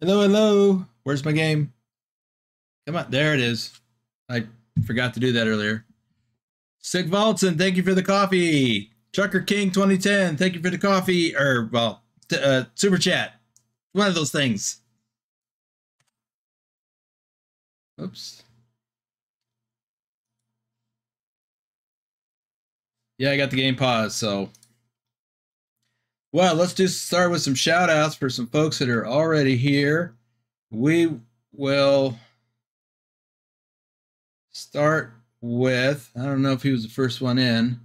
Hello, hello. Where's my game? Come on. There it is. I forgot to do that earlier. Sigvaldson, thank you for the coffee. Trucker King 2010, thank you for the coffee. Or, well, uh, super chat. One of those things. Oops. Yeah, I got the game paused, so well, let's just start with some shout outs for some folks that are already here. We will start with, I don't know if he was the first one in,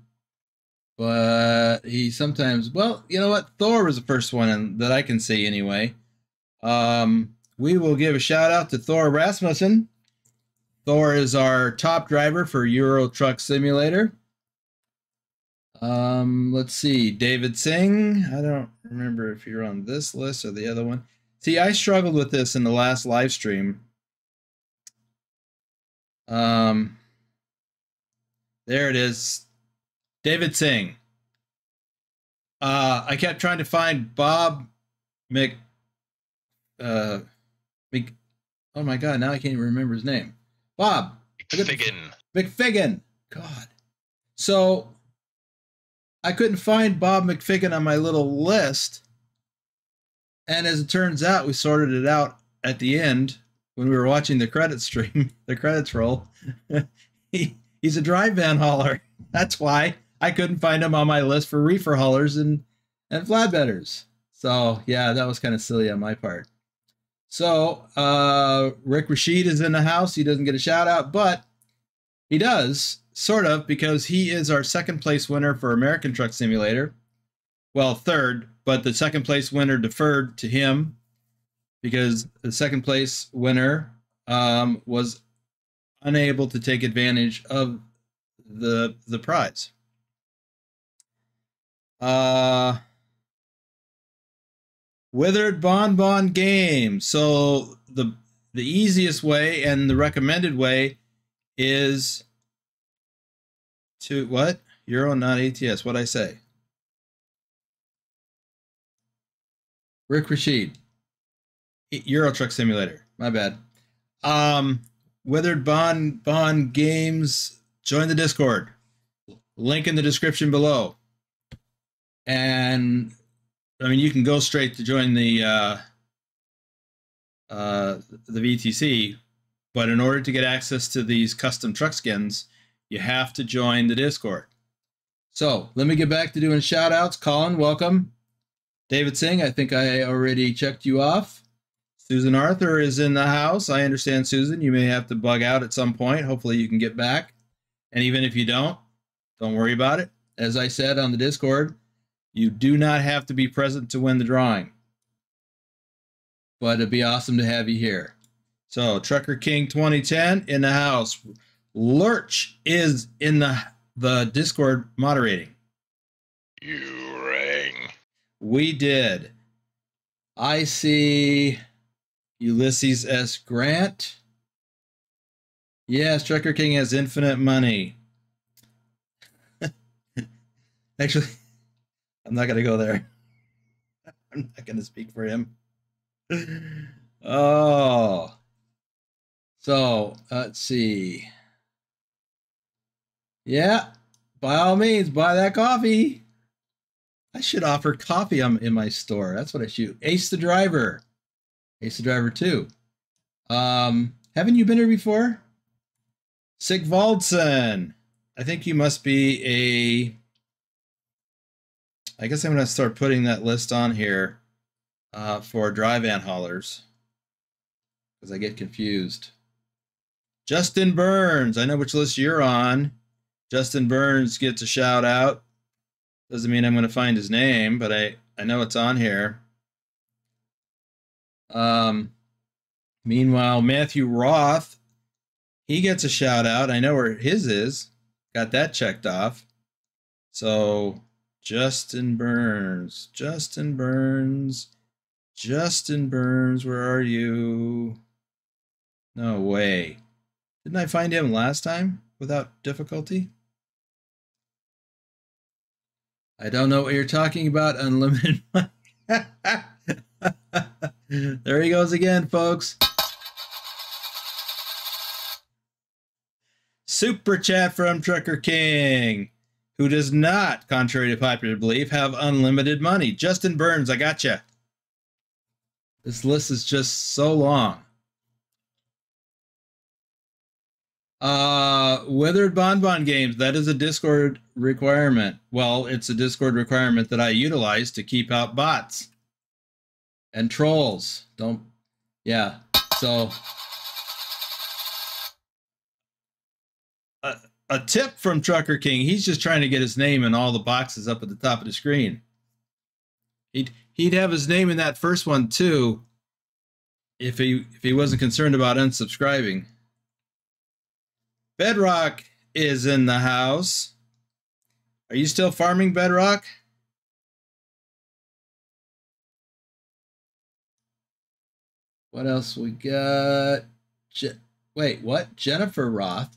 but he sometimes, well, you know what? Thor was the first one in, that I can see anyway. Um, we will give a shout out to Thor Rasmussen. Thor is our top driver for Euro Truck Simulator. Um, let's see, David Singh. I don't remember if you're on this list or the other one. See, I struggled with this in the last live stream. Um, There it is. David Singh. Uh, I kept trying to find Bob Mc. Uh, Mc. Oh my God! Now I can't even remember his name. Bob McFiggin. McFiggin. God. So I couldn't find Bob McFiggin on my little list. And as it turns out, we sorted it out at the end when we were watching the credit stream, the credits roll. he, he's a dry van hauler. That's why I couldn't find him on my list for reefer haulers and, and flatbedders. So yeah, that was kind of silly on my part. So uh, Rick Rashid is in the house. He doesn't get a shout out, but he does sort of because he is our second place winner for American Truck Simulator. Well, third, but the second place winner deferred to him because the second place winner um, was unable to take advantage of the the prize. Uh, Withered Bonbon Game. So the the easiest way and the recommended way is to what? Euro, not ATS. What I say? Rick Rashid. Euro Truck Simulator. My bad. Um, Withered Bonbon Games. Join the Discord. Link in the description below. And I mean, you can go straight to join the uh, uh, the VTC, but in order to get access to these custom truck skins, you have to join the Discord. So let me get back to doing shout outs. Colin, welcome. David Singh, I think I already checked you off. Susan Arthur is in the house. I understand, Susan, you may have to bug out at some point. Hopefully, you can get back. And even if you don't, don't worry about it. As I said on the Discord, you do not have to be present to win the drawing. But it'd be awesome to have you here. So, Trucker King 2010 in the house. Lurrch is in the the Discord moderating. You rang. We did. I see Ulysses S. Grant. Yes, Trucker King has infinite money. Actually, I'm not going to go there. I'm not going to speak for him. oh. So, let's see. Yeah, by all means, buy that coffee. I should offer coffee in my store. That's what I should. Ace the Driver. Ace the Driver 2. Um, haven't you been here before? Sigvaldson. I think you must be a I guess I'm going to start putting that list on here uh, for dry van haulers because I get confused. Justin Burns, I know which list you're on. Justin Burns gets a shout out. Doesn't mean I'm going to find his name, but I, I know it's on here. Um, meanwhile, Matthew Roth, he gets a shout out. I know where his is. Got that checked off. So Justin Burns. Justin Burns. Justin Burns, where are you? No way. Didn't I find him last time without difficulty? I don't know what you're talking about, unlimited money. there he goes again, folks. Super chat from Trucker King who does not, contrary to popular belief, have unlimited money. Justin Burns, I got you. This list is just so long. Uh, Withered Bonbon Games, that is a Discord requirement. Well, it's a Discord requirement that I utilize to keep out bots and trolls. Don't, yeah. So a tip from Trucker King. He's just trying to get his name in all the boxes up at the top of the screen. He'd he'd have his name in that first one too, if he if he wasn't concerned about unsubscribing. Bedrock is in the house. Are you still farming Bedrock? What else we got? Je- Wait, what? Jennifer Roth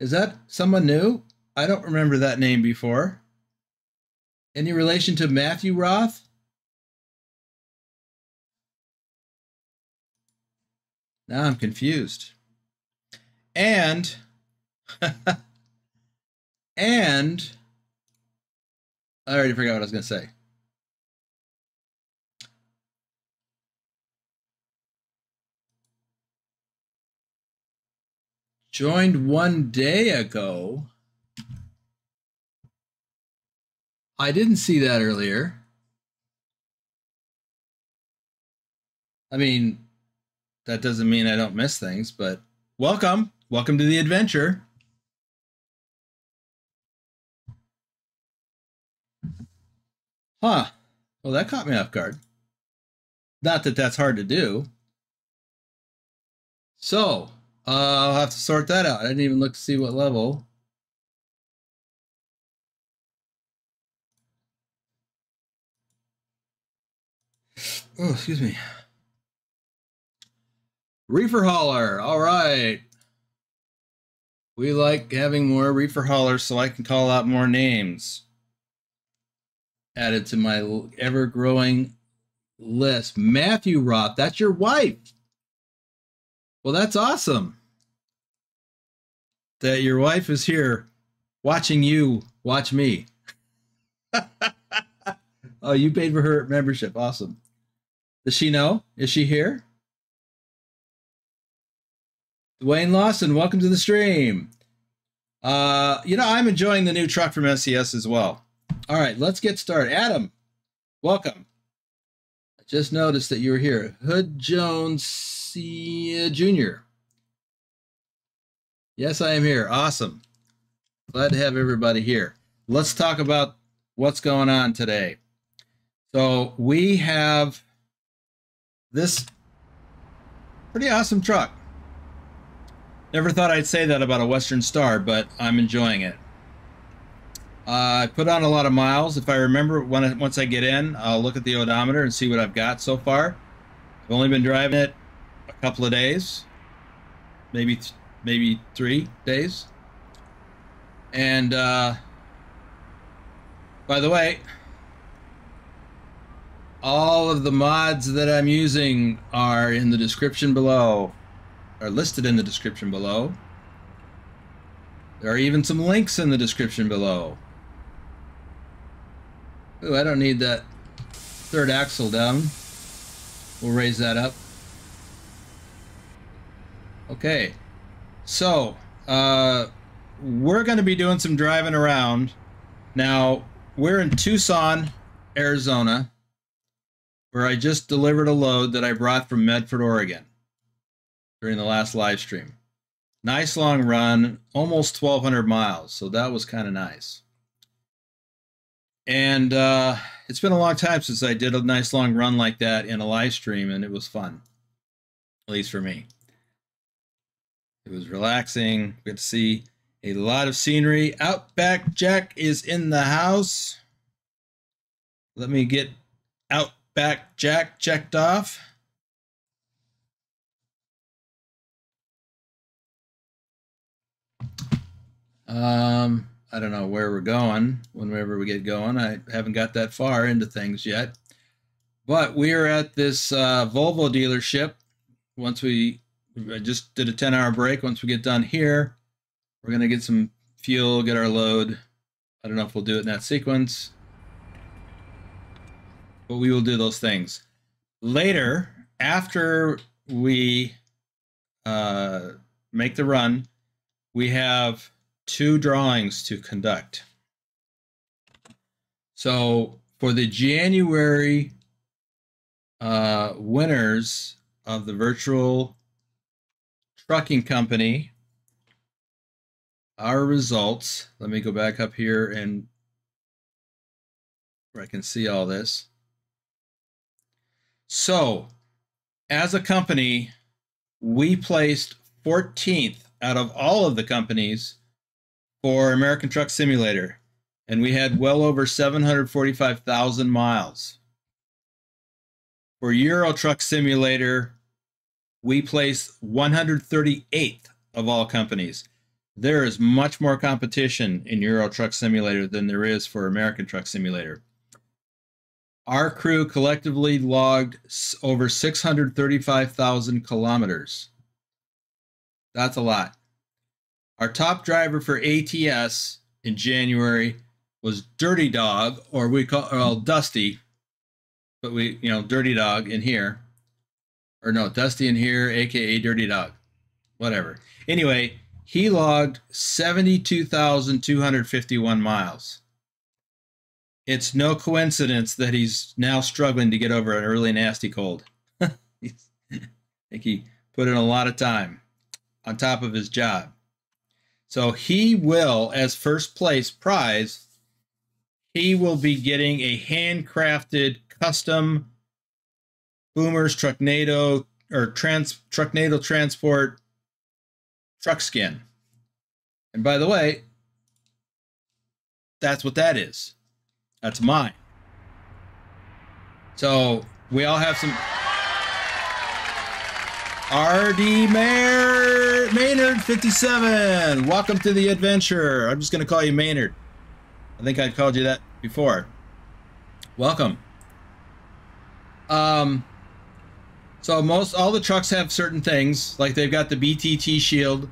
Is that someone new? I don't remember that name before. Any relation to Matthew Roth? Now I'm confused. And and I already forgot what I was going to say. Joined one day ago. I didn't see that earlier. I mean, that doesn't mean I don't miss things, but welcome. Welcome to the adventure. Huh. Well, that caught me off guard. Not that that's hard to do. So, uh, I'll have to sort that out. I didn't even look to see what level. Oh, excuse me. Reefer hauler. All right. We like having more reefer haulers so I can call out more names. Added to my ever growing list. Matthew Roth, that's your wife. Well, that's awesome that your wife is here watching you watch me. oh, you paid for her membership. Awesome. Does she know? Is she here? Dwayne Lawson, welcome to the stream. Uh, you know, I'm enjoying the new truck from SCS as well. All right, let's get started. Adam, welcome. I just noticed that you were here. Hood Jones Jr. Yes, I am here. Awesome. Glad to have everybody here. Let's talk about what's going on today. So we have this pretty awesome truck. Never thought I'd say that about a Western Star, but I'm enjoying it. Uh, I put on a lot of miles. If I remember, when I, once I get in, I'll look at the odometer and see what I've got so far. I've only been driving it a couple of days, maybe maybe three days. And uh, by the way, all of the mods that I'm using are in the description below are listed in the description below. There are even some links in the description below. Ooh, I don't need that third axle down. We'll raise that up. Okay, so uh, we're going to be doing some driving around. Now, we're in Tucson, Arizona, where I just delivered a load that I brought from Medford, Oregon during the last live stream. Nice long run, almost 1,200 miles. So that was kind of nice. And uh, it's been a long time since I did a nice long run like that in a live stream, and it was fun, at least for me. It was relaxing. We got to see a lot of scenery. Outback Jack is in the house. Let me get Outback Jack checked off. Um, I don't know where we're going whenever we get going. I haven't got that far into things yet. But we are at this uh, Volvo dealership. Once we I just did a 10 hour break. Once we get done here, we're going to get some fuel, get our load. I don't know if we'll do it in that sequence, but we will do those things. Later, after we uh, make the run, we have two drawings to conduct. So for the January uh, winners of the virtual trucking company, our results, let me go back up here and where I can see all this. So, as a company, we placed 14th out of all of the companies for American Truck Simulator, and we had well over 745,000 miles. For Euro Truck Simulator, we place 138th of all companies. there is much more competition in Euro Truck Simulator than there is for American Truck Simulator. Our crew collectively logged over 635,000 kilometers. That's a lot. Our top driver for ATS in January was Dirty Dog, or we call well Dusty, but we you know Dirty Dog in here, or no Dusty in here, aka Dirty Dog, whatever. Anyway, he logged seventy-two thousand two hundred fifty-one miles. It's no coincidence that he's now struggling to get over an early nasty cold. I think he put in a lot of time on top of his job. So he will, as first place prize, he will be getting a handcrafted custom Boomers Trucknado or trans Trucknado Transport truck skin. And by the way, that's what that is. That's mine. So we all have some RD Maynard, Maynard 57. Welcome to the adventure. I'm just going to call you Maynard. I think I called you that before. Welcome. Um so most all the trucks have certain things, like they've got the BTT shield,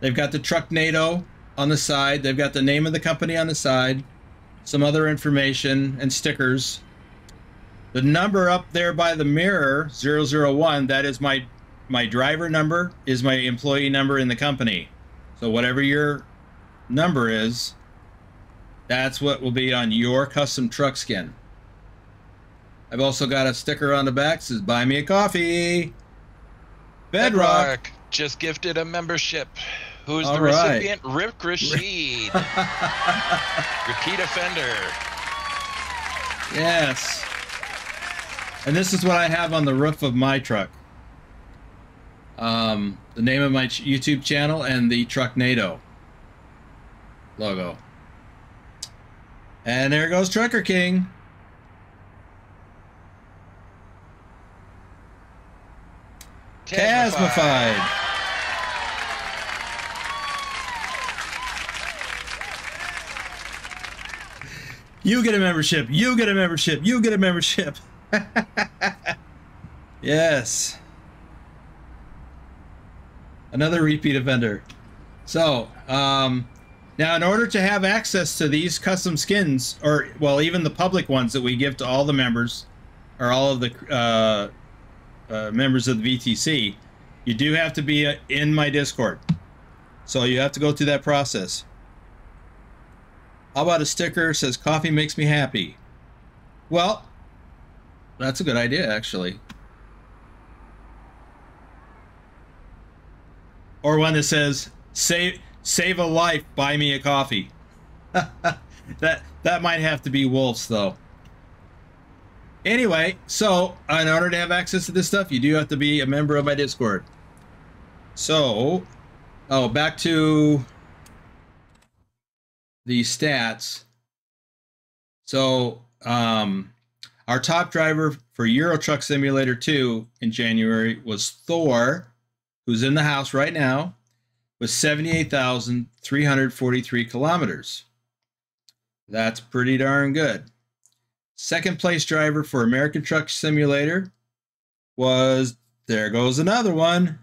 they've got the Trucknado on the side, they've got the name of the company on the side, some other information and stickers. The number up there by the mirror, 001, that is my my driver number is my employee number in the company. So whatever your number is, that's what will be on your custom truck skin. I've also got a sticker on the back that says buy me a coffee. Bedrock. just gifted a membership. Who's All the right. recipient? Rick Rashid. Repeat offender. yes. And this is what I have on the roof of my truck. Um, the name of my YouTube channel and the Trucknado logo. And there goes Trucker King. Tasmified. You get a membership. You get a membership. You get a membership. yes. Another repeat offender. So, um, now in order to have access to these custom skins, or well, even the public ones that we give to all the members, or all of the uh, uh, members of the VTC, you do have to be uh, in my Discord. So you have to go through that process. How about a sticker says coffee makes me happy? Well, that's a good idea actually. Or one that says save save a life, buy me a coffee. that that might have to be wolves though. Anyway, so in order to have access to this stuff, you do have to be a member of my Discord. So, oh, back to the stats. So, um, our top driver for Euro Truck Simulator 2 in January was Thor, who's in the house right now, with 78,343 kilometers. That's pretty darn good. Second place driver for American Truck Simulator was there goes another one.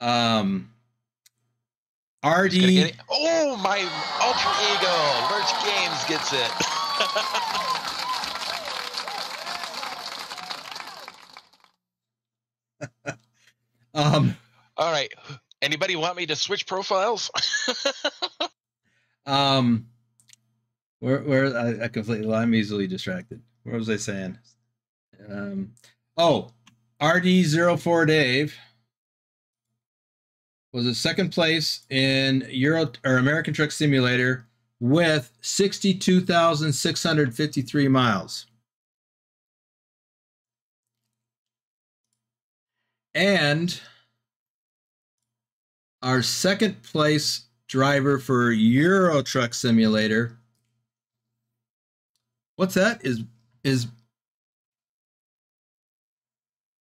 Um RD Gonna get it. Oh, my alter ego. Lurrch Games gets it. um All right. Anybody want me to switch profiles? um where where I, I completely I'm easily distracted. What was I saying? Um oh RD04 Dave was in second place in Euro or American Truck Simulator with 62,653 miles. And our second place driver for Euro Truck Simulator. What's that? Is is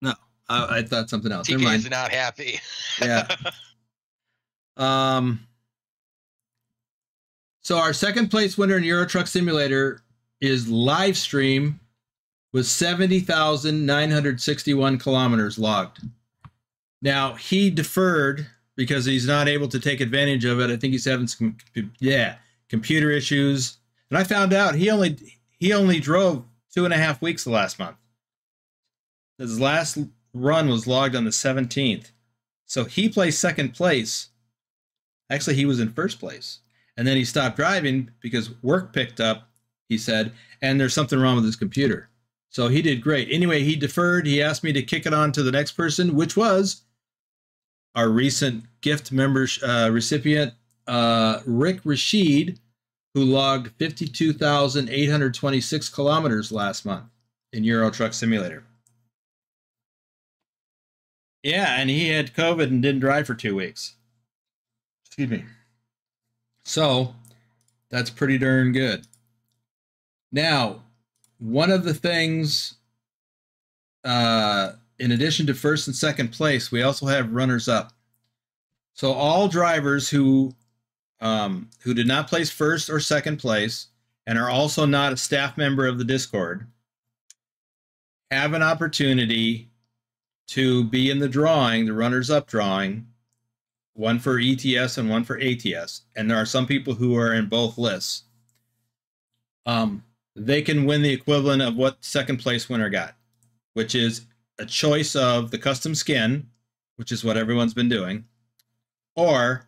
no? I, I thought something else. TK is not happy. Yeah. Um, so our second place winner in Euro Truck Simulator is Livestream with 70,961 kilometers logged. Now, he deferred because he's not able to take advantage of it. I think he's having some yeah, computer issues. And I found out he only he only drove two and a half weeks the last month. His last run was logged on the 17th. So he placed second place. Actually, he was in first place. And then he stopped driving because work picked up, he said, and there's something wrong with his computer. So he did great. Anyway, he deferred. He asked me to kick it on to the next person, which was our recent gift member uh, recipient, uh, Rick Rashid, who logged 52,826 kilometers last month in Euro Truck Simulator. Yeah, and he had COVID and didn't drive for two weeks. Excuse me. So that's pretty darn good. Now, one of the things, uh, in addition to first and second place, we also have runners up. So all drivers who um, who did not place first or second place and are also not a staff member of the Discord have an opportunity to be in the drawing, the runners up drawing, one for ETS and one for ATS. And there are some people who are in both lists. Um, they can win the equivalent of what second place winner got, which is a choice of the custom skin, which is what everyone's been doing, or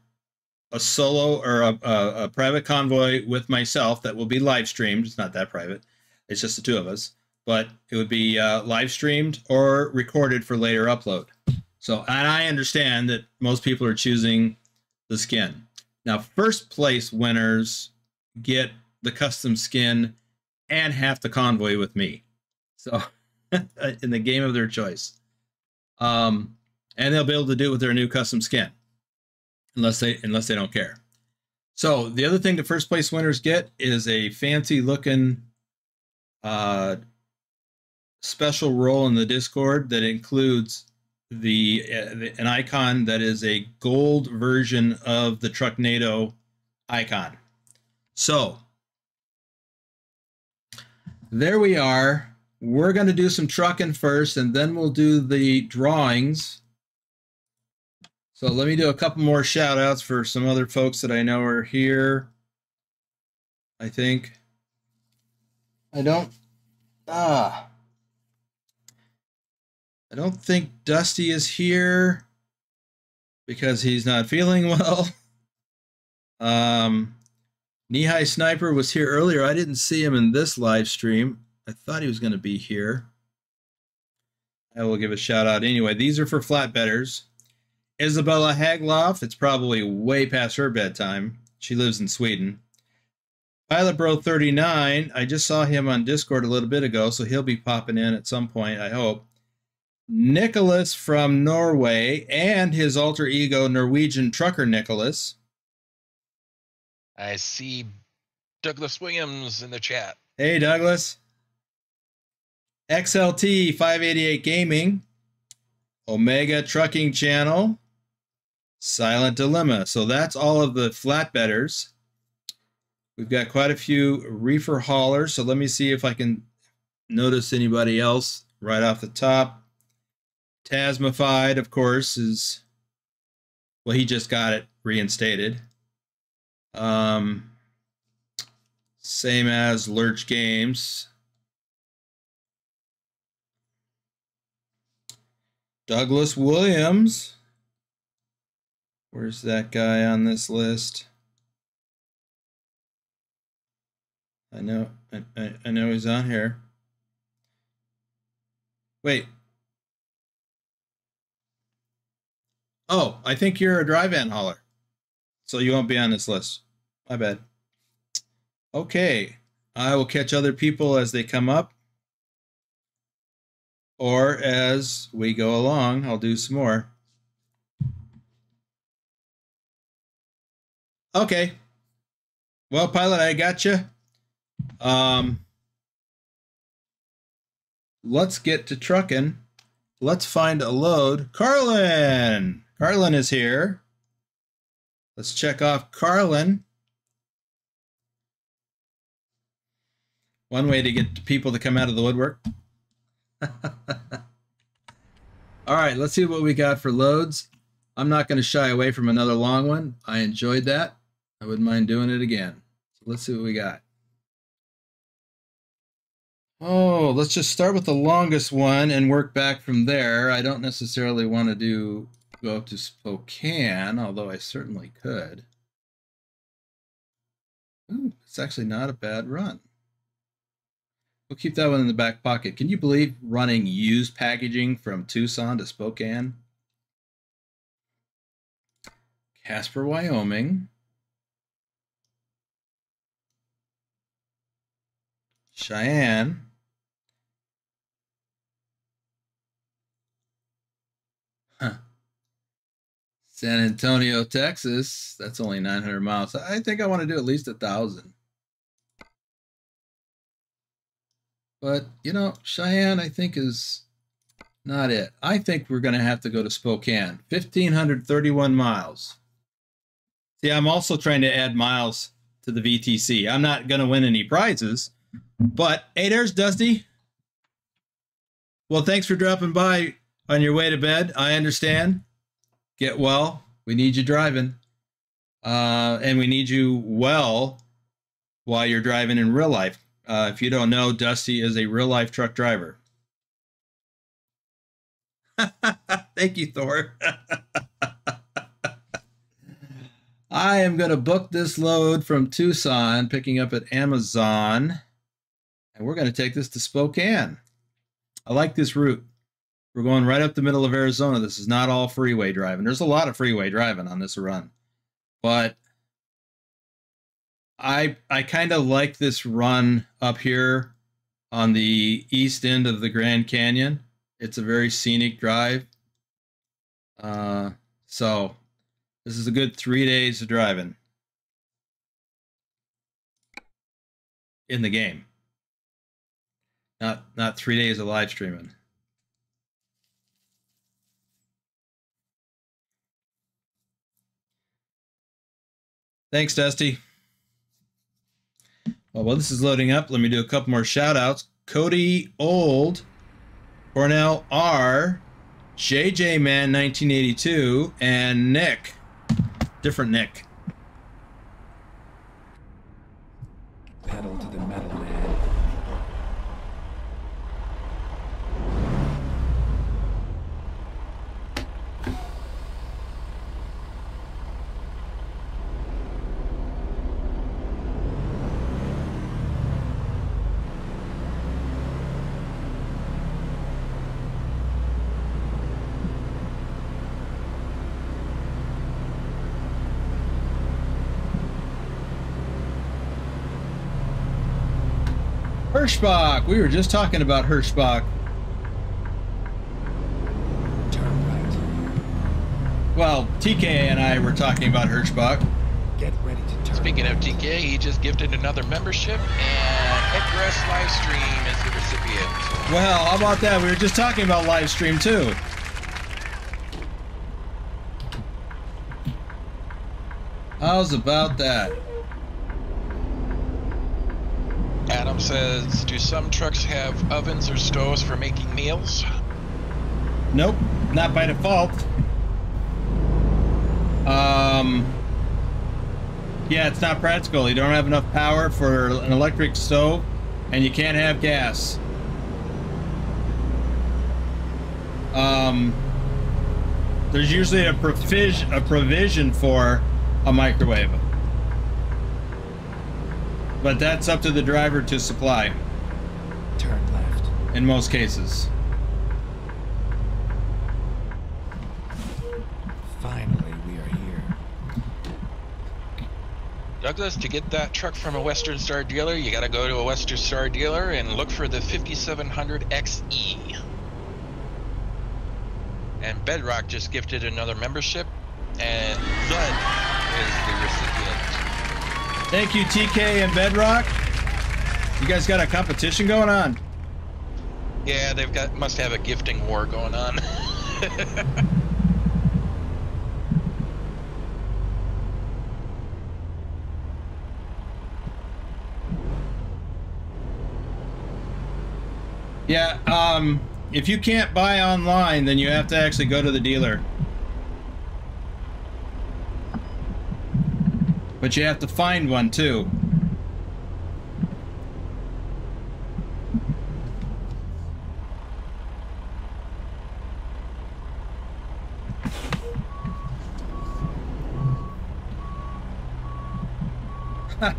a solo or a, a, a, private convoy with myself that will be live streamed. It's not that private, it's just the two of us, but it would be uh, live streamed or recorded for later upload. So, and I understand that most people are choosing the skin. Now, first place winners get the custom skin and half the convoy with me. So, in the game of their choice. Um, and they'll be able to do it with their new custom skin unless they unless they don't care. So the other thing the first place winners get is a fancy looking uh, special role in the Discord that includes the, uh, the, an icon that is a gold version of the Trucknado icon. So there we are. We're going to do some trucking first, and then we'll do the drawings. So let me do a couple more shout outs for some other folks that I know are here. I think. I don't. Ah. I don't think Dusty is here because he's not feeling well. Um, Nihai Sniper was here earlier. I didn't see him in this live stream. I thought he was going to be here. I will give a shout out anyway. These are for flatbedders. Isabella Hagloff, it's probably way past her bedtime. She lives in Sweden. Pilot Bro 39, I just saw him on Discord a little bit ago, so he'll be popping in at some point, I hope. Nicholas from Norway and his alter ego Norwegian trucker Nicholas. I see Douglas Williams in the chat. Hey, Douglas. XLT 588 Gaming, Omega Trucking Channel, Silent Dilemma. So that's all of the flatbedders. We've got quite a few reefer haulers. So let me see if I can notice anybody else right off the top. Tasmified, of course, is well, he just got it reinstated. Um, same as Lurrch Games. Douglas Williams. Where's that guy on this list? I know, I, I know he's on here. Wait, Oh, I think you're a dry van hauler. So you won't be on this list. My bad. Okay. I will catch other people as they come up. Or as we go along, I'll do some more. Okay. Well, pilot, I got you. Um, let's get to trucking. Let's find a load. Carlin! Carlin is here. Let's check off Carlin. One way to get people to come out of the woodwork. All right, let's see what we got for loads. I'm not going to shy away from another long one. I enjoyed that. I wouldn't mind doing it again. So let's see what we got. Oh, let's just start with the longest one and work back from there. I don't necessarily want to do go up to Spokane, although I certainly could. Ooh, it's actually not a bad run. We'll keep that one in the back pocket. Can you believe running used packaging from Tucson to Spokane? Casper, Wyoming. Cheyenne. San Antonio, Texas. That's only 900 miles. I think I want to do at least a thousand. But, you know, Cheyenne, I think, is not it. I think we're going to have to go to Spokane. 1,531 miles. See, I'm also trying to add miles to the VTC. I'm not going to win any prizes. But, hey, there's Dusty. Well, thanks for dropping by on your way to bed. I understand. Get well. We need you driving. Uh, and we need you well while you're driving in real life. Uh, if you don't know, Dusty is a real life truck driver. Thank you, Thor. I am going to book this load from Tucson, picking up at Amazon, and we're going to take this to Spokane. I like this route. We're going right up the middle of Arizona. This is not all freeway driving. There's a lot of freeway driving on this run, but I I kind of like this run up here on the east end of the Grand Canyon. It's a very scenic drive. Uh, so this is a good three days of driving in the game. Not not three days of live streaming. Thanks, Dusty. Oh, well, while this is loading up, let me do a couple more shout outs. Cody Old, Cornell R, JJ Man 1982, and Nick. Different Nick. Pedal to the metal, man. Hirschbach. We were just talking about Hirschbach. Turn right. Well, TK and I were talking about Hirschbach. Get ready to turn. Speaking of TK, he just gifted another membership, and Egress Livestream is the recipient. Well, how about that? We were just talking about live stream too. How's about that? Says, do some trucks have ovens or stoves for making meals? Nope, not by default. Um, yeah, it's not practical. You don't have enough power for an electric stove, and you can't have gas. Um, there's usually a provision a provision for a microwave, but that's up to the driver to supply Turn left. in most cases. Finally, we are here. Douglas, to get that truck from a Western Star dealer, you got to go to a Western Star dealer and look for the 5700 XE. And Bedrock just gifted another membership, and Zud is the recipient. Thank you, TK and Bedrock. You guys got a competition going on? Yeah, they've got must have a gifting war going on. yeah, um, if you can't buy online, then you have to actually go to the dealer. But you have to find one too.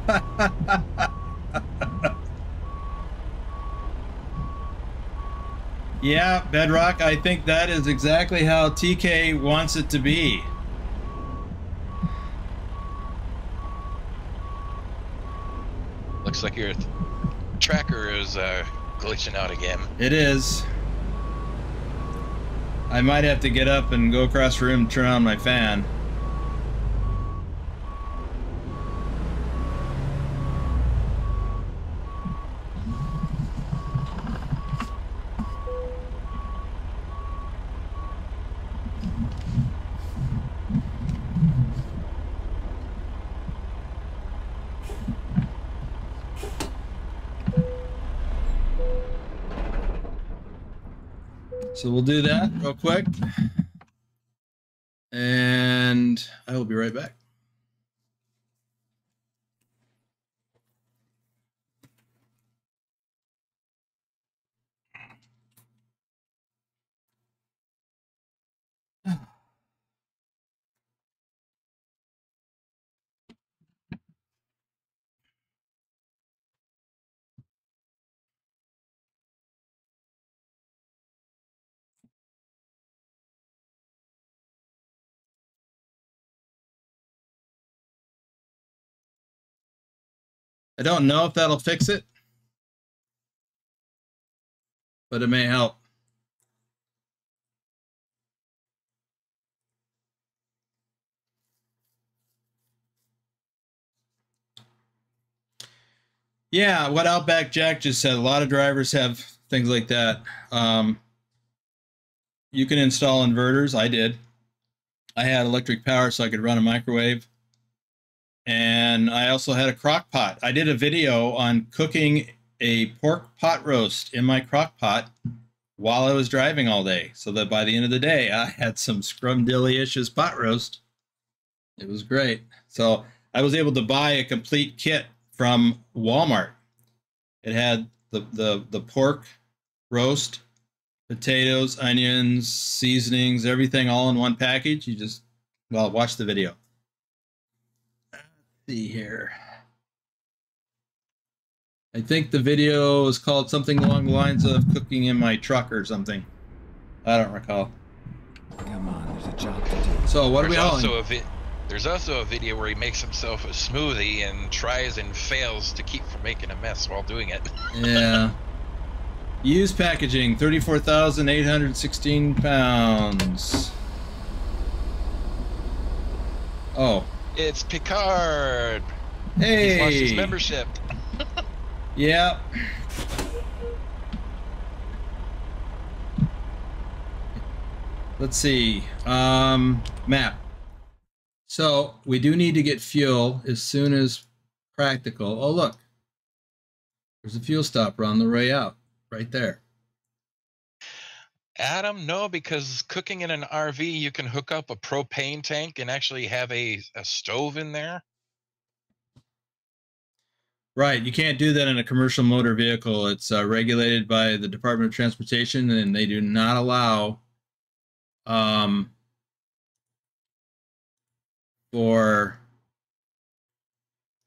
yeah, Bedrock, I think that is exactly how TK wants it to be. Like your tracker is uh, glitching out again. It is. I might have to get up and go across the room and turn on my fan. So we'll do that real quick. And I will be right back. I don't know if that'll fix it, but it may help. Yeah, what Outback Jack just said, a lot of drivers have things like that. Um, you can install inverters. I did. I had electric power so I could run a microwave and I also had a crock pot. I did a video on cooking a pork pot roast in my crock pot while I was driving all day, so that by the end of the day, I had some scrumdiddlyicious pot roast. It was great. So I was able to buy a complete kit from Walmart. It had the the the pork roast, potatoes, onions, seasonings, everything all in one package. You just well, watch the video see here. I think the video is called something along the lines of cooking in my truck or something. I don't recall. Come on, there's a job to do. So what there's are we also hauling? a There's also a video where he makes himself a smoothie and tries and fails to keep from making a mess while doing it. Yeah. Used packaging, 34,816 pounds. Oh. It's Picard. Hey. He's lost his membership. Yeah. Let's see. Um, map. So we do need to get fuel as soon as practical. Oh, look. There's a fuel stopper on the way out, right there. Adam, no, because cooking in an RV, you can hook up a propane tank and actually have a, a stove in there. Right. You can't do that in a commercial motor vehicle. It's uh, regulated by the Department of Transportation, and they do not allow um, for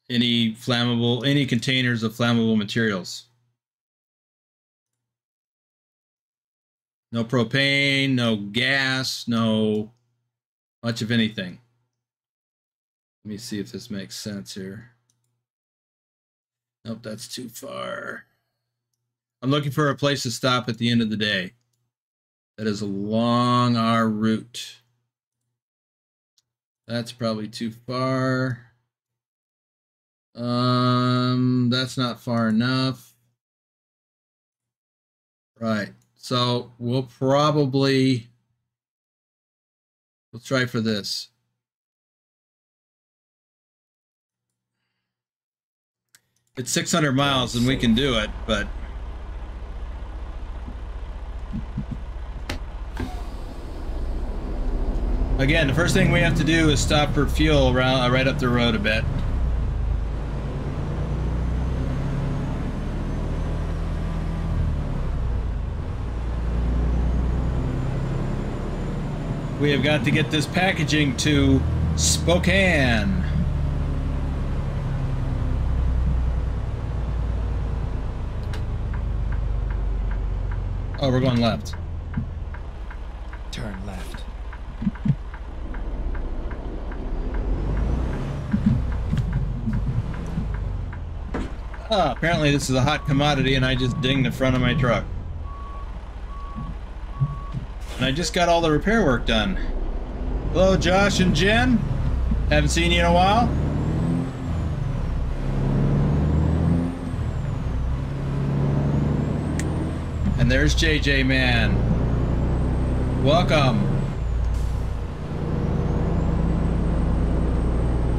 any flammable, any containers of flammable materials. No propane, no gas, no much of anything. Let me see if this makes sense here. Nope, that's too far. I'm looking for a place to stop at the end of the day. That is along our route. That's probably too far. Um, that's not far enough. Right. So we'll probably, let's try for this. It's 600 miles and we can do it, but Again, the first thing we have to do is stop for fuel around, right up the road a bit. We have got to get this packaging to Spokane. Oh, we're going left. Turn left. Ah, apparently this is a hot commodity and I just dinged the front of my truck. And I just got all the repair work done. Hello, Josh and Jen. Haven't seen you in a while. And there's JJ Man. Welcome.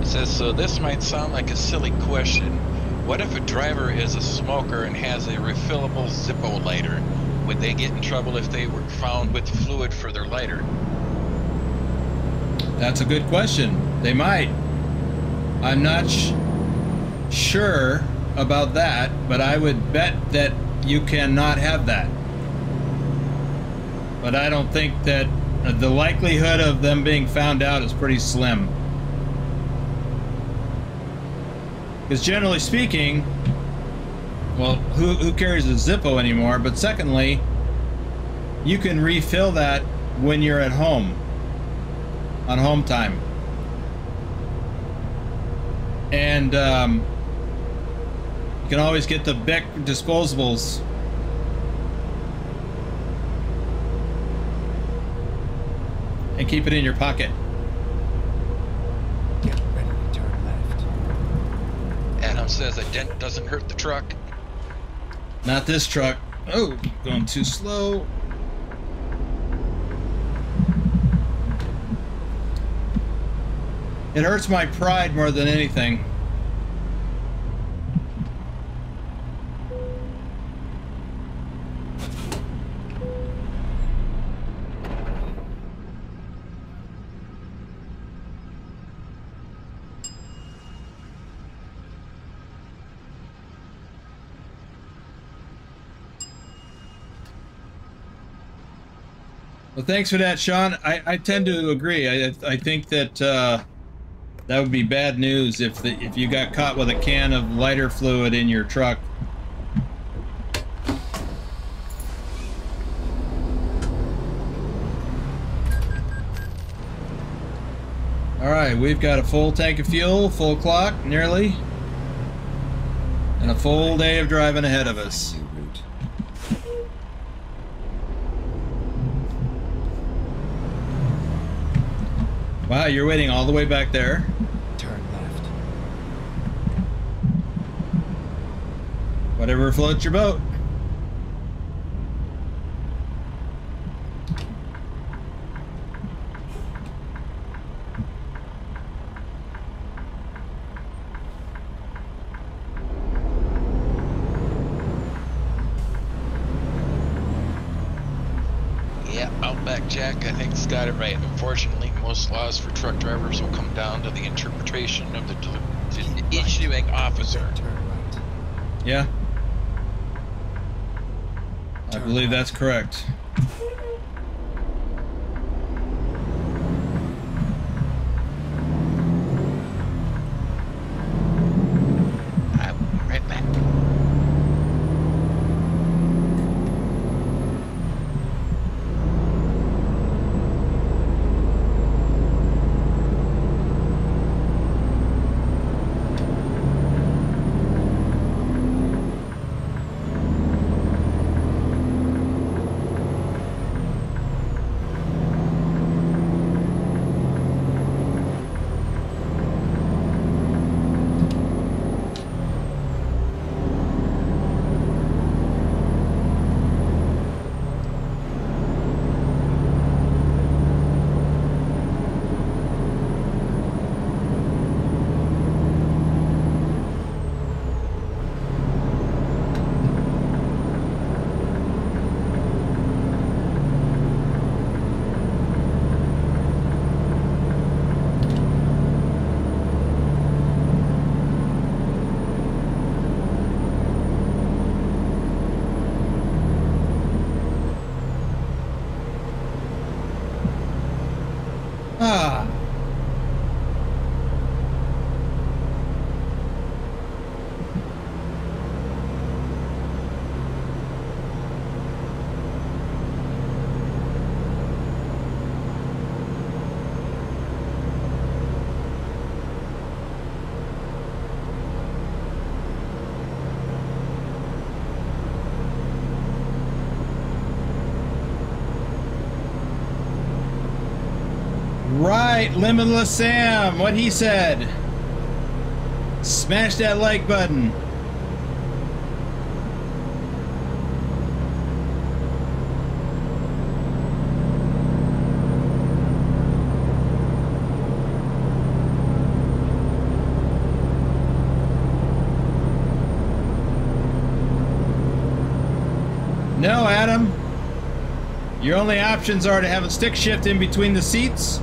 It says, so this might sound like a silly question. What if a driver is a smoker and has a refillable Zippo lighter? Would they get in trouble if they were found with fluid for their lighter? That's a good question. They might. I'm not sure about that, but I would bet that you cannot have that. But I don't think that uh, the likelihood of them being found out is pretty slim. Because generally speaking, well, who, who carries a Zippo anymore? But secondly, you can refill that when you're at home on home time. And um, you can always get the Bic disposables. And keep it in your pocket. Get ready to turn left. Adam says a dent doesn't hurt the truck. Not this truck. Oh, going too slow. It hurts my pride more than anything. Thanks for that, Sean. I, I tend to agree. I, I think that uh, that would be bad news if the, if you got caught with a can of lighter fluid in your truck. All right, we've got a full tank of fuel, full clock, nearly, and a full day of driving ahead of us. New route. Wow, you're waiting all the way back there. Turn left. Whatever floats your boat. Yeah, Outback Jack, I think, has got it right. Unfortunately, most laws for truck drivers will come down to the interpretation of the, the issuing officer. Yeah. I believe that's correct. Limitless Sam, what he said. Smash that like button. No, Adam. Your only options are to have a stick shift in between the seats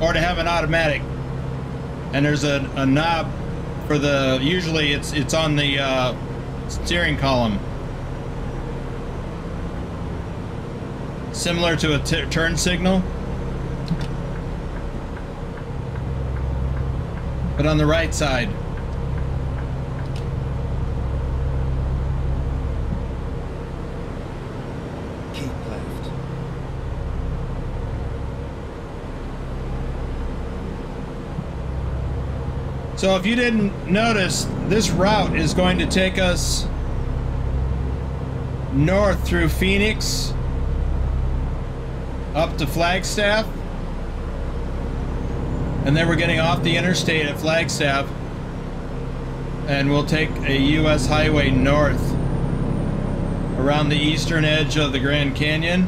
or to have an automatic. And there's a, a knob for the usually it's it's on the uh, steering column. Similar to a turn signal. But on the right side. Keep left. So if you didn't notice, this route is going to take us north through Phoenix up to Flagstaff. And then we're getting off the interstate at Flagstaff. And we'll take a US highway north around the eastern edge of the Grand Canyon.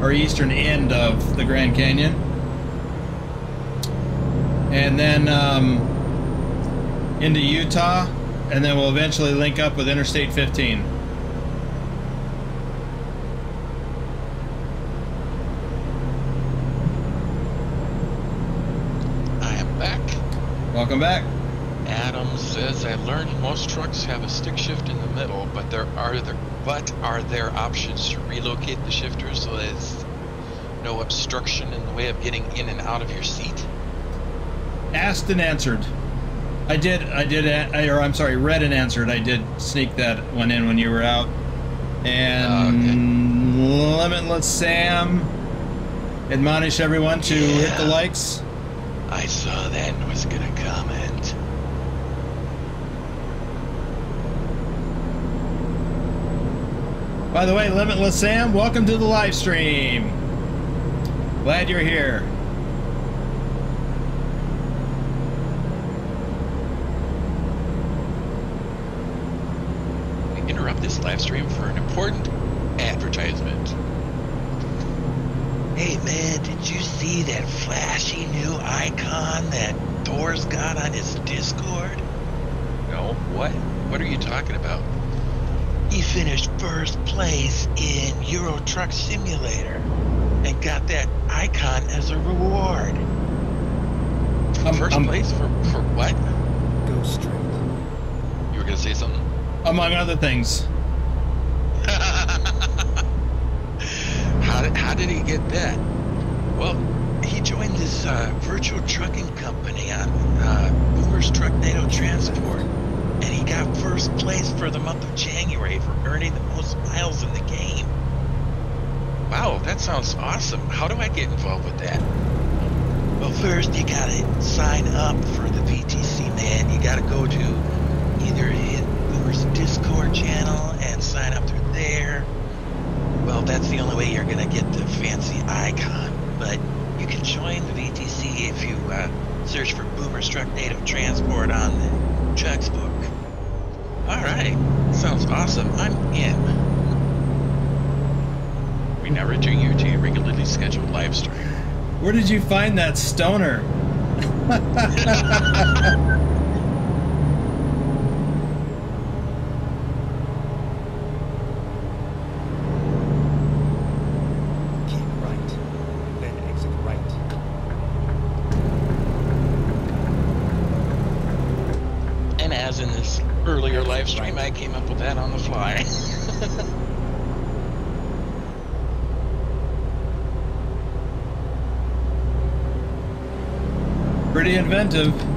Or eastern end of the Grand Canyon and then um, into Utah, and then we'll eventually link up with Interstate 15. I am back. Welcome back. Adam says I learned most trucks have a stick shift in the middle, but there are there but are there options to relocate the shifter so there's no obstruction in the way of getting in and out of your seat? Asked and answered. I did. I did. a- Or I'm sorry, read and answered. I did sneak that one in when you were out. And ah, Limitless Sam admonish everyone to hit the likes. I saw that and was gonna comment. By the way, Limitless Sam, welcome to the live stream. Glad you're here. We interrupt this live stream for an important advertisement. Hey man, did you see that flashy new icon that Thor's got on his Discord? No, what? What are you talking about? He finished first place in Euro Truck Simulator and got that icon as a reward. Um, 1st um, place for for what? Go straight. You were gonna say something? Among other things. How, did, he get that? Well, he joined this uh, virtual trucking company on uh, Boomer's Trucknado Transport, and he got first place for the month of January for earning the most miles in the game. Wow, that sounds awesome. How do I get involved with that? Well, first you gotta sign up for the VTC, man. You gotta go to either hit Boomer's Discord channel and sign up through there. Well, that's the only way you're gonna get the fancy icon. But you can join the VTC if you uh, search for Boomer's Trucknado Transport on the TrucksBook. All right, sounds awesome. I'm in. We now return you to your regularly scheduled live stream. Where did you find that stoner? Keep right. Then exit right. And as in this earlier live stream, I came up with that on the fly. Pretty inventive.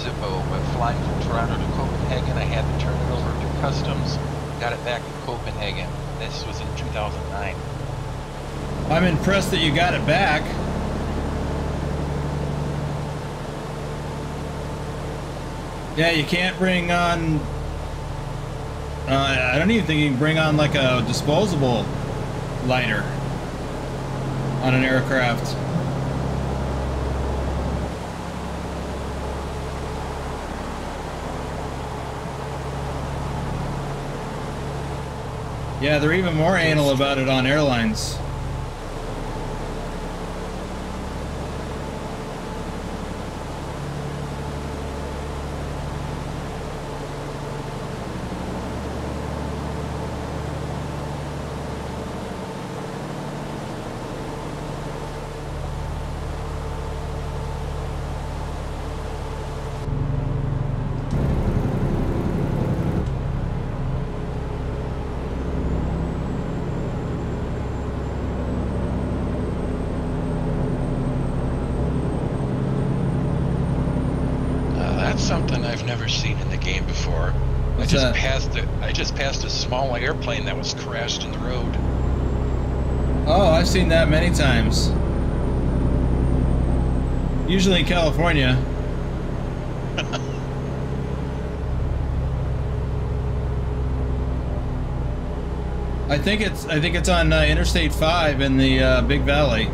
Zippo, but flying from Toronto to Copenhagen, I had to turn it over to customs. Got it back in Copenhagen. This was in 2009. I'm impressed that you got it back. Yeah, you can't bring on. Uh, I don't even think you can bring on like a disposable lighter on an aircraft. Yeah, they're even more anal about it on airlines. Uh, that's something I've never seen in the game before. I What's just that? passed a, I just passed a small airplane that was crashed in the road. Oh, I've seen that many times. Usually in California. I think it's I think it's on uh, Interstate 5 in the uh, Big Valley.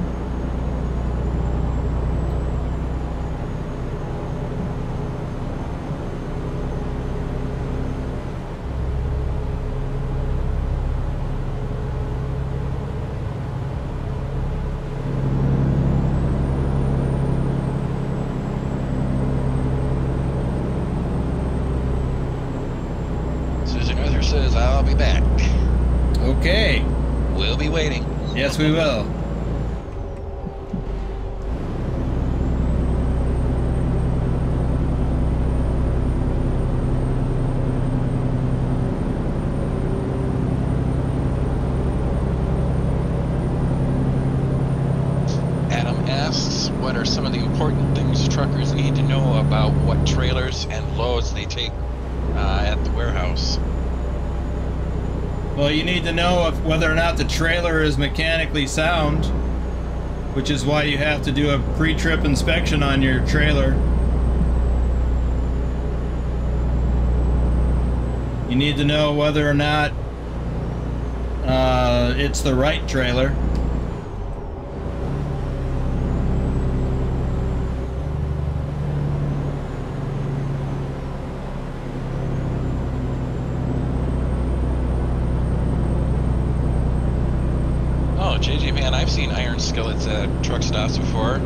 Susan Arthur says, I'll be back. Okay. We'll be waiting. Yes, we will. Adam asks, what are some of the important things truckers need to know about what trailers and loads they take uh, at the warehouse? Well, you need to know the trailer is mechanically sound, which is why you have to do a pre-trip inspection on your trailer. You need to know whether or not uh, it's the right trailer. Oh, JJ, man, I've seen iron skillets at truck stops before.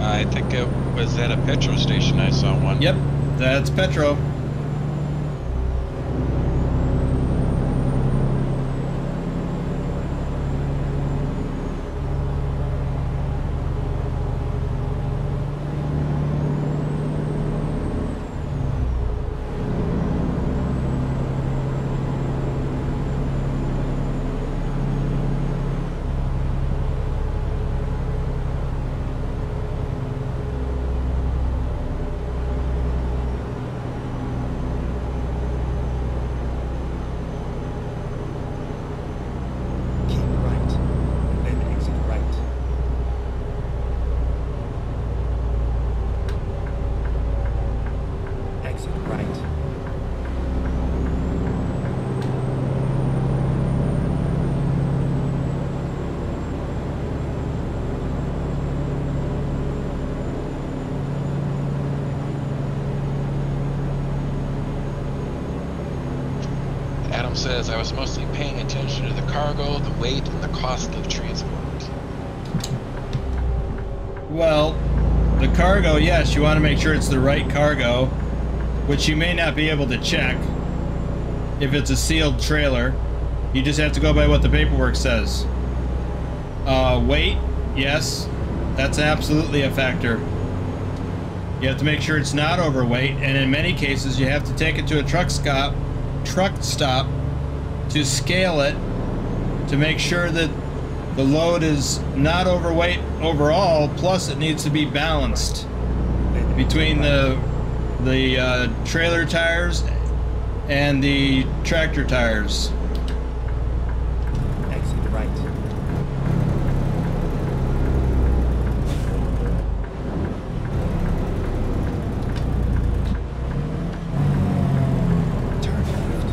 I think it was at a Petro station I saw one. Yep, that's Petro. Keep right, and then exit right. Exit right. Adam says I was mostly paying attention to the cargo, the weight, and the cost of transport. Well, the cargo, yes, you want to make sure it's the right cargo, which you may not be able to check if it's a sealed trailer. You just have to go by what the paperwork says. Uh, weight, yes, that's absolutely a factor. You have to make sure it's not overweight, and in many cases, you have to take it to a truck stop, truck stop, to scale it to make sure that the load is not overweight overall. Plus, it needs to be balanced between the the uh, trailer tires and the tractor tires. Exit right. Turn left.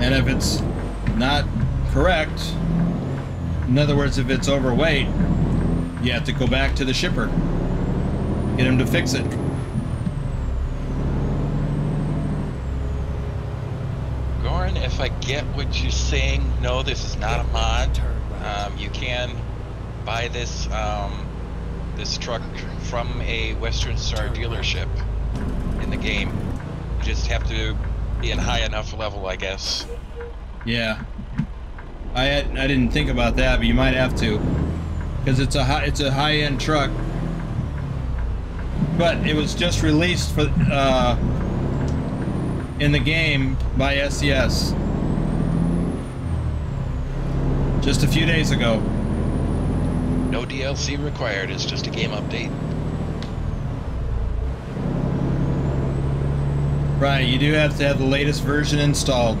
And if it's not correct, in other words, if it's overweight, you have to go back to the shipper, get him to fix it. Goran, if I get what you're saying, no, this is not a mod. Um, you can buy this um, this truck from a Western Star dealership in the game. You just have to be in high enough level, I guess. Yeah. I had, I didn't think about that, but you might have to, because it's a high it's a high end truck. But it was just released for uh, in the game by SCS just a few days ago. No DLC required. It's just a game update. Right, you do have to have the latest version installed.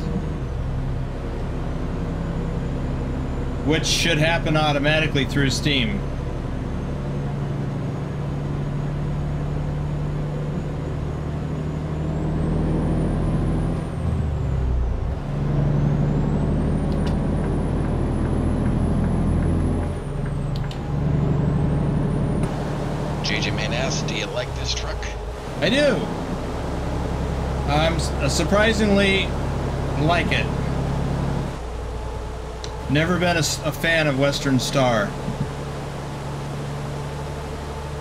Which should happen automatically through Steam. JJ Man asks, do you like this truck? I do. I'm uh, surprisingly like it. Never been a fan of Western Star.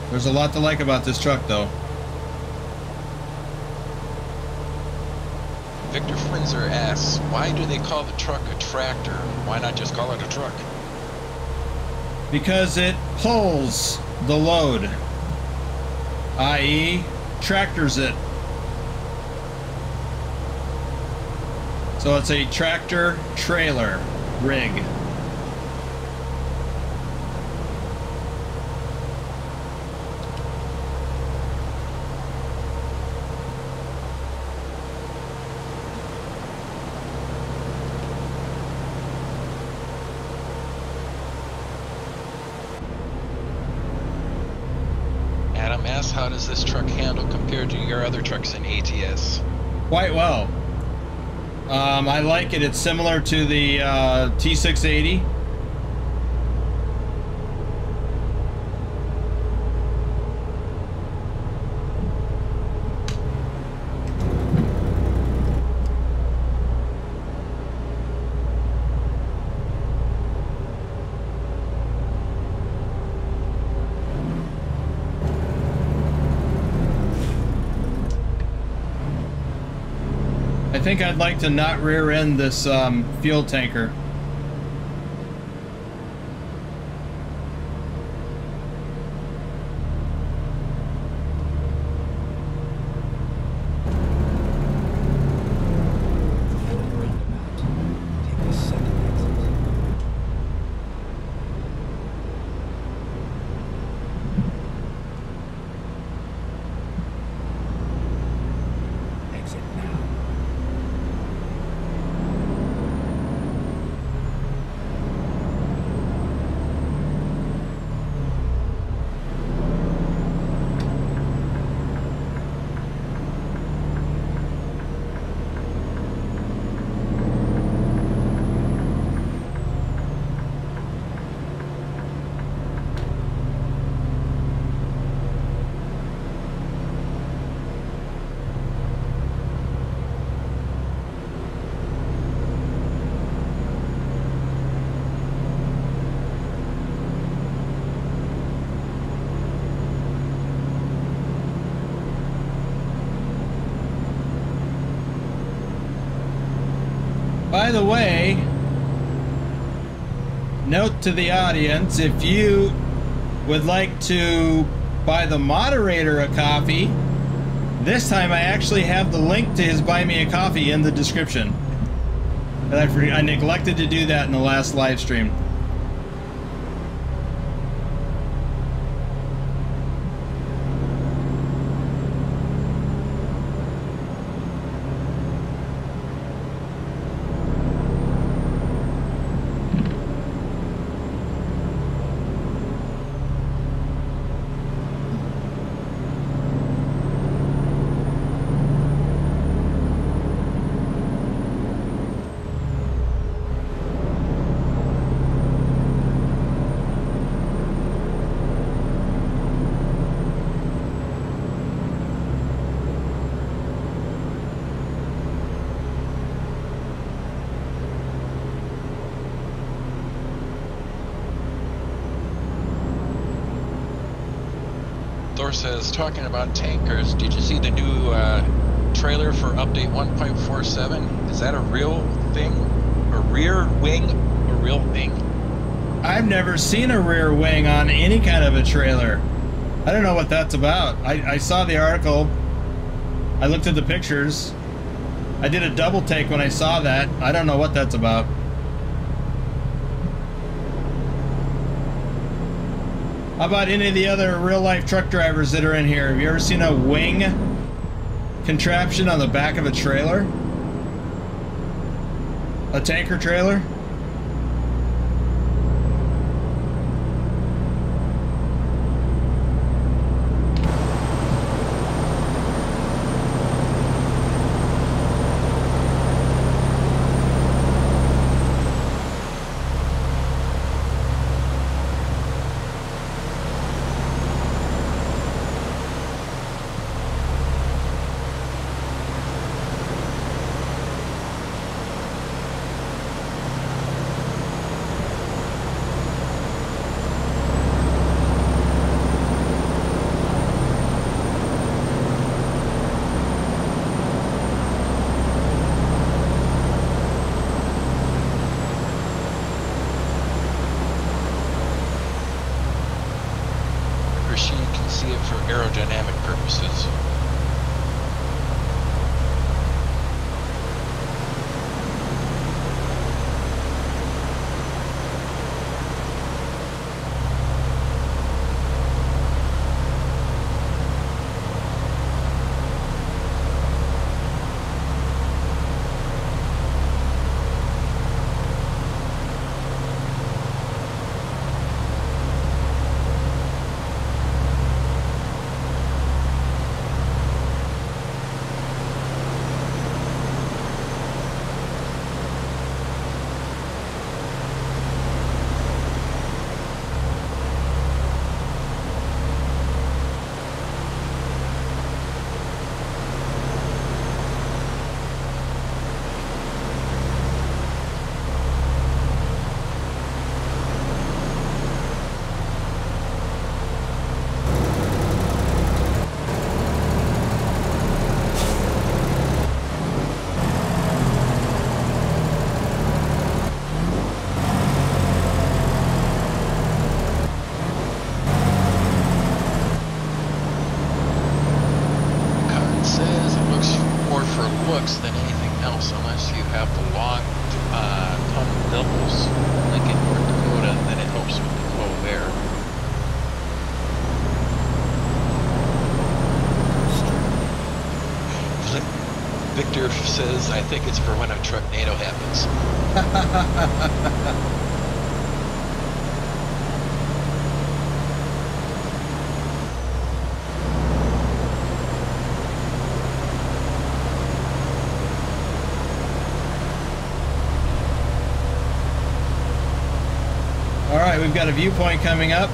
There's a lot to like about this truck, though. Victor Frinzer asks, why do they call the truck a tractor? Why not just call it a truck? Because it pulls the load, i.e., tractors it. So it's a tractor trailer rig. Adam asks, how does this truck handle compared to your other trucks in ATS? Quite well. Um, I like it. It's similar to the uh, T680. Think I'd like to not rear end this um, fuel tanker. At the roundabout, take the second exit. Exit now. By the way, note to the audience if you would like to buy the moderator a coffee, this time I actually have the link to his Buy Me a Coffee in the description. I, I neglected to do that in the last live stream. Thor says, talking about tankers, did you see the new uh, trailer for update 1.47? Is that a real thing? A rear wing? A real thing? I've never seen a rear wing on any kind of a trailer. I don't know what that's about. I, I saw the article. I looked at the pictures. I did a double take when I saw that. I don't know what that's about. How about any of the other real life truck drivers that are in here? Have you ever seen a wing contraption on the back of a trailer? A tanker trailer? All right, we've got a viewpoint coming up.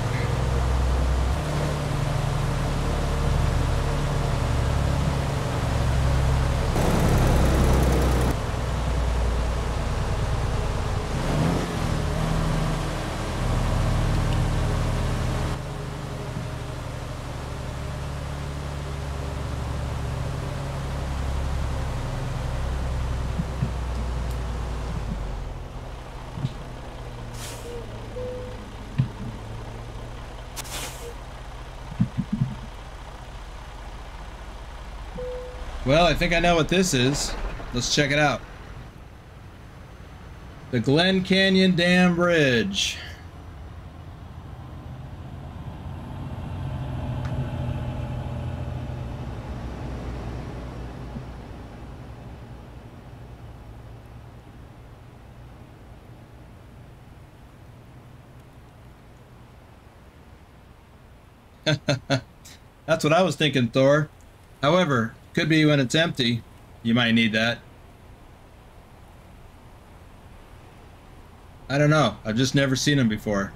Well, I think I know what this is. Let's check it out. The Glen Canyon Dam Bridge. That's what I was thinking, Thor. However, could be when it's empty. You might need that. I don't know. I've just never seen them before.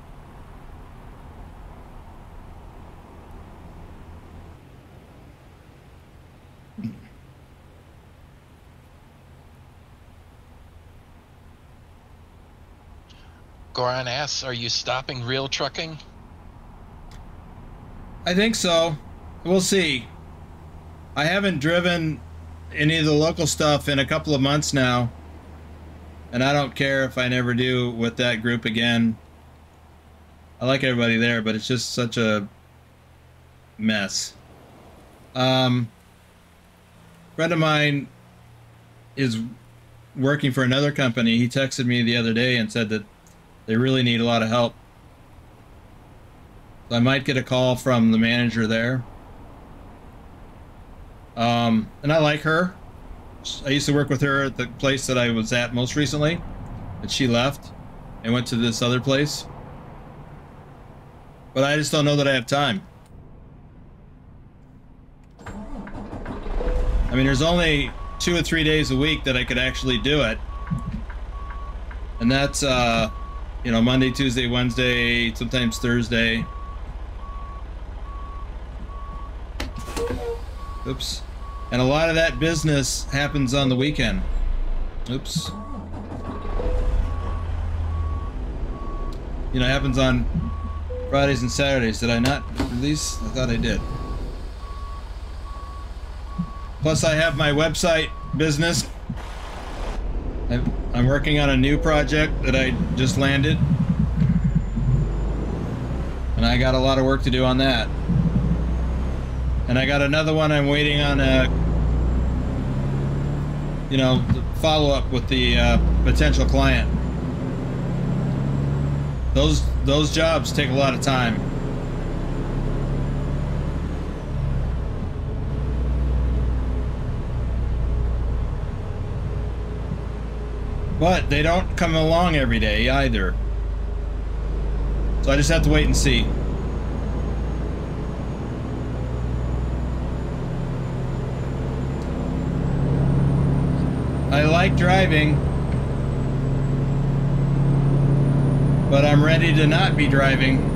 Goran asks, are you stopping real trucking? I think so. We'll see. I haven't driven any of the local stuff in a couple of months now. And I don't care if I never do with that group again. I like everybody there, but it's just such a mess. Um, friend of mine is working for another company. He texted me the other day and said that they really need a lot of help. So I might get a call from the manager there. Um, and I like her. I used to work with her at the place that I was at most recently, but she left and went to this other place. But I just don't know that I have time. I mean, there's only two or three days a week that I could actually do it. And that's, uh, you know, Monday, Tuesday, Wednesday, sometimes Thursday. Oops. And a lot of that business happens on the weekend. Oops. You know, happens on Fridays and Saturdays. Did I not release? I thought I did. Plus, I have my website business. I'm working on a new project that I just landed. And I got a lot of work to do on that. And I got another one I'm waiting on a, you know, follow up with the uh, potential client. Those those jobs take a lot of time. But they don't come along every day either. So I just have to wait and see. I like driving, but I'm ready to not be driving.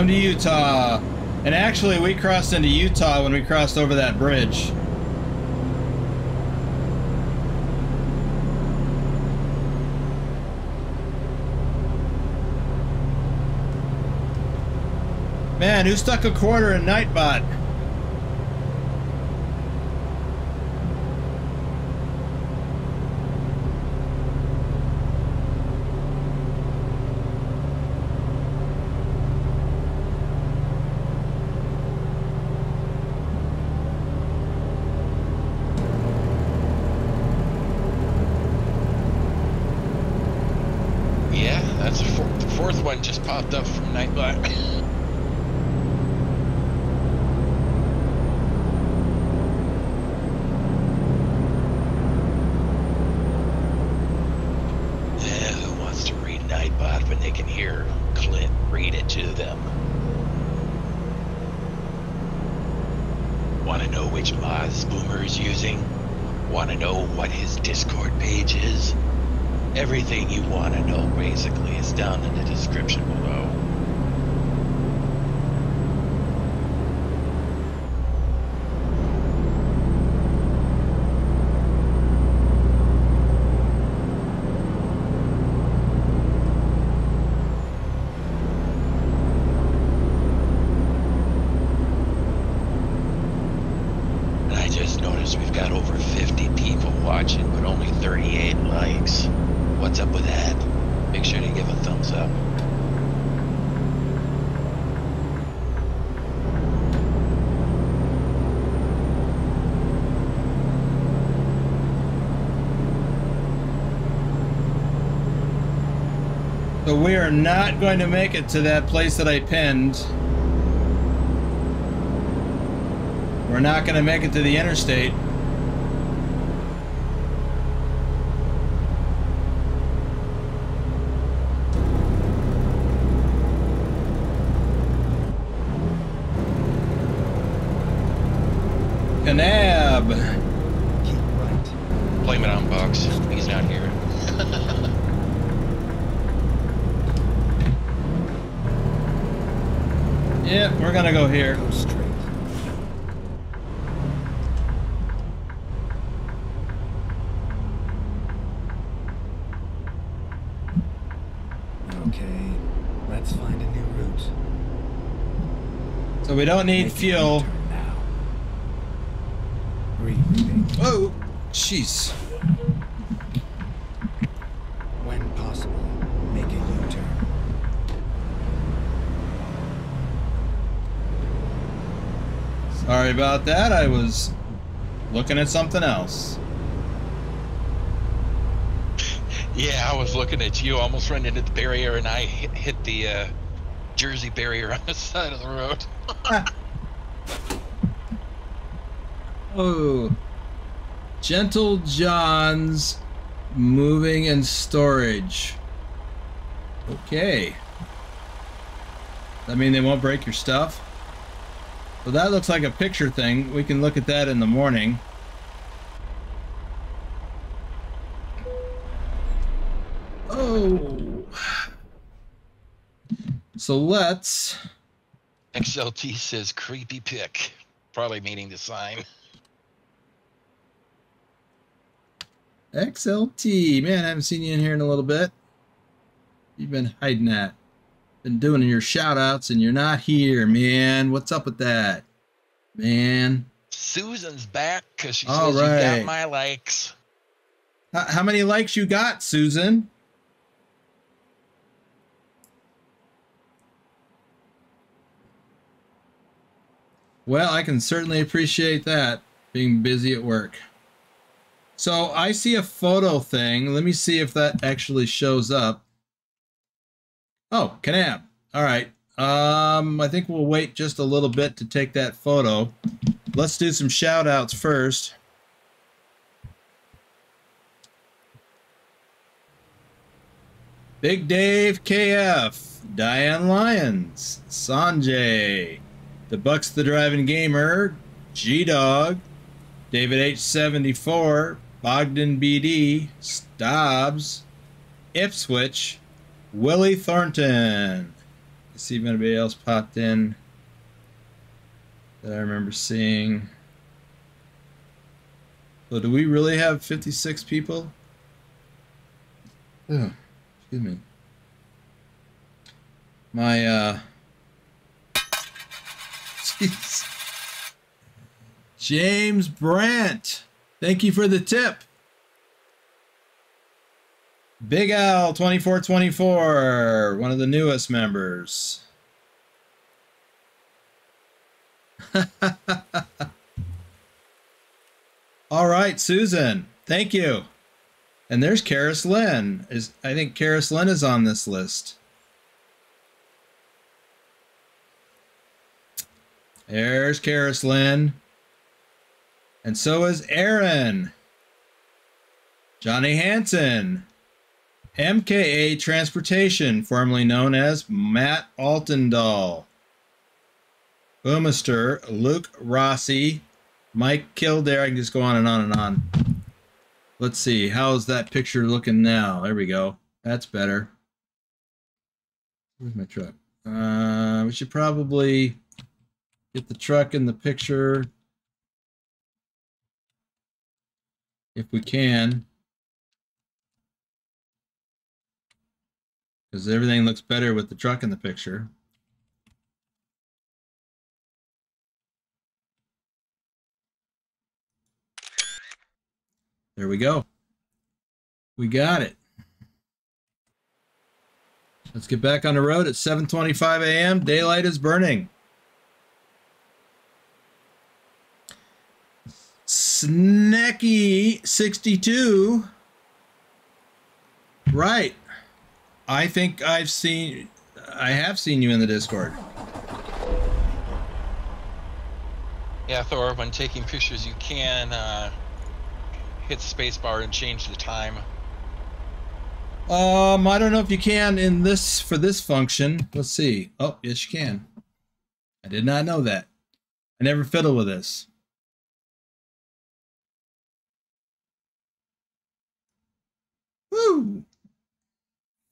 Welcome to Utah. And actually, we crossed into Utah when we crossed over that bridge. Man, who stuck a quarter in Nightbot? Yeah, that's the, four, the fourth one just popped up from Nightbot. Yeah, who wants to read Nightbot when they can hear Clint read it to them? Want to know which mods Boomer is using? Want to know what his Discord page is? Everything you want to know basically is down in the description below. And I just noticed we've got over 50 people watching, but only 38 likes. What's up with that? Make sure to give a thumbs up. So we are not going to make it to that place that I pinned. We're not going to make it to the interstate. Kanab. Keep right. Blame it on Bucks. He's not here. Yep, we're gonna go here. Go straight. Okay, let's find a new route. So we don't need fuel. U-turn now. Rerouting. Oh, jeez. When possible, make a U-turn. Sorry about that. I was looking at something else. Yeah, I was looking at you, almost ran into the barrier, and I hit, hit the uh, Jersey barrier on the side of the road. Oh. Gentle John's moving and storage. Okay. I mean they won't break your stuff? Well, that looks like a picture thing. We can look at that in the morning. So let's. XLT says creepy pick, probably meaning the sign. XLT. Man, I haven't seen you in here in a little bit. You've been hiding at. Been doing your shout outs and you're not here, man. What's up with that? Man. Susan's back because she All says you got my likes. How, how many likes you got, Susan? Well, I can certainly appreciate that, being busy at work. So I see a photo thing. Let me see if that actually shows up. Oh, Kanab. All right. Um, I think we'll wait just a little bit to take that photo. Let's do some shout outs first. Big Dave KF, Diane Lyons, Sanjay, The Bucks the Driving Gamer, G Dog, David H74, Bogdan BD, Stobbs, Ipswich, Willie Thornton. Let's see if anybody else popped in. that I remember seeing. So do we really have 56 people? Oh, excuse me. My, uh... Jeez. James Brandt. Thank you for the tip. Big Al 2424, one of the newest members. All right, Susan. Thank you. And there's Karis Lynn. Is I think Karis Lynn is on this list. There's Karis Lynn. And so is Aaron. Johnny Hanson. MKA Transportation, formerly known as Matt Altendahl. Boomister, Luke Rossi, Mike Kildare. I can just go on and on and on. Let's see. How's that picture looking now? There we go. That's better. Where's my truck? Uh, we should probably get the truck in the picture if we can. Because everything looks better with the truck in the picture. There we go. We got it. Let's get back on the road at 7:25 a.m. Daylight is burning. Snacky 62. Right. I think I've seen I have seen you in the Discord. Yeah, Thor, when taking pictures, you can uh, hit spacebar and change the time. Um, I don't know if you can in this for this function. Let's see. Oh, yes, you can. I did not know that. I never fiddle with this. Woo!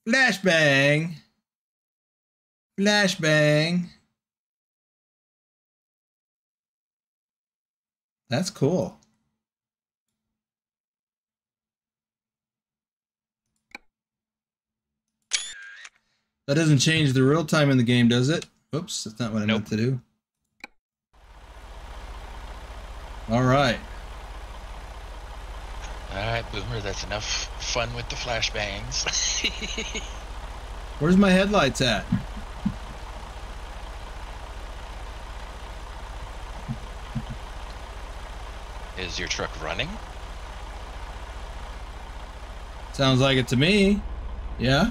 Flashbang. Flashbang. That's cool. That doesn't change the real time in the game, does it? Oops, that's not what I Nope. meant to do. All right. Alright, Boomer, that's enough fun with the flashbangs. Where's my headlights at? Is your truck running? Sounds like it to me. Yeah?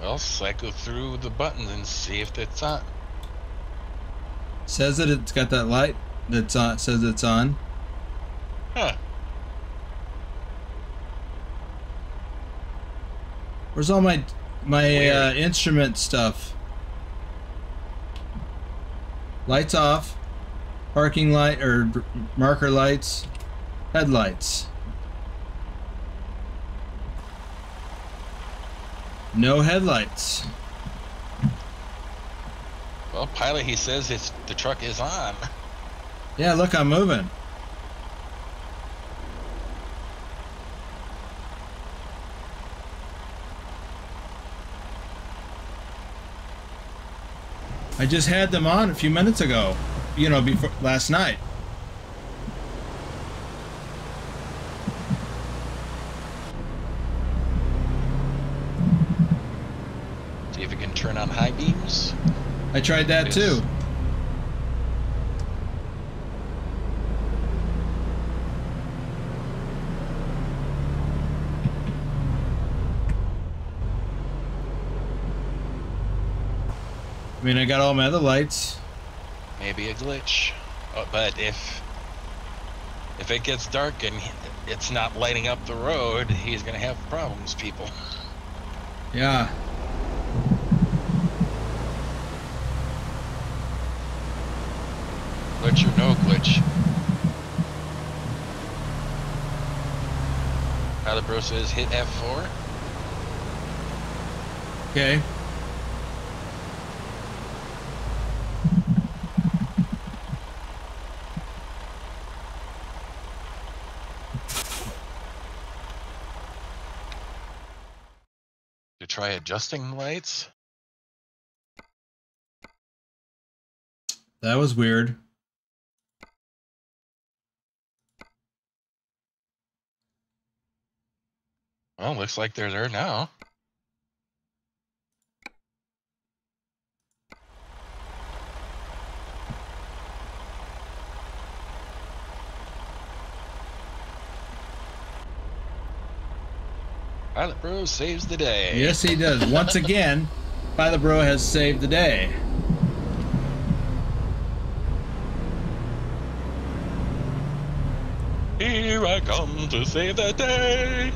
Well, cycle through the buttons and see if it's on. Says that it's got that light that's on says it's on. Huh. Where's all my my uh, instrument stuff? Lights off. Parking light or marker lights. Headlights. No headlights. Well, pilot, he says it's the truck is on. Yeah, look, I'm moving. I just had them on a few minutes ago, you know, before last night. See if it can turn on high beams. I tried that too. I mean, I got all my other lights. Maybe a glitch. Oh, but if if it gets dark and it's not lighting up the road, he's gonna have problems, people. Yeah. Glitch or no glitch. Pilot Bro says hit F4. Okay. Try adjusting the lights. That was weird. Well, looks like they're there now. Pilot Bro saves the day. Yes, he does. Once again, Pilot Bro has saved the day. Here I come to save the day.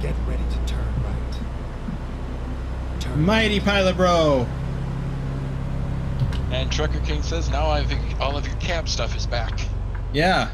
Get ready to turn right. Turn Mighty left. Pilot Bro. And Trucker King says now I think all of your cab stuff is back. Yeah.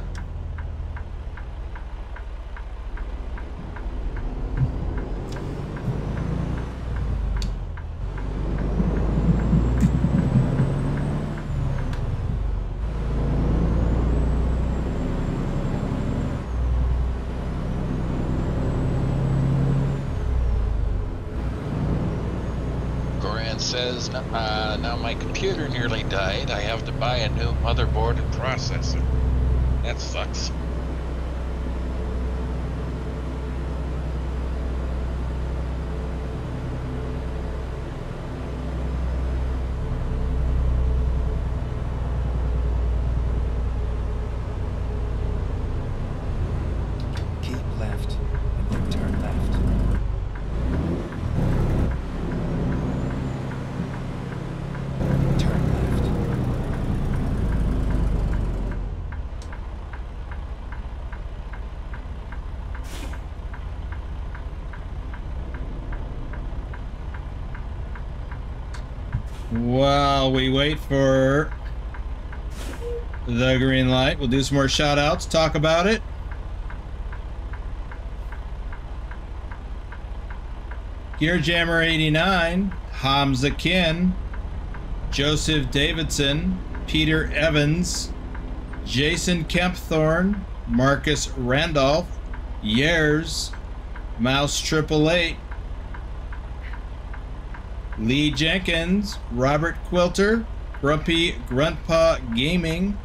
Uh, now my computer nearly died. I have to buy a new motherboard and processor. That sucks. Keep left and then turn left. Turn left. While we wait for the green light, we'll do some more shout outs, talk about it. Gear Jammer 89, Hamza Kin, Joseph Davidson, Peter Evans, Jason Kempthorne, Marcus Randolph, Yers, Mouse Triple Eight, Lee Jenkins, Robert Quilter, Grumpy Gruntpaw Gaming,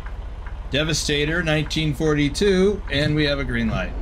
Devastator 1942, and we have a green light.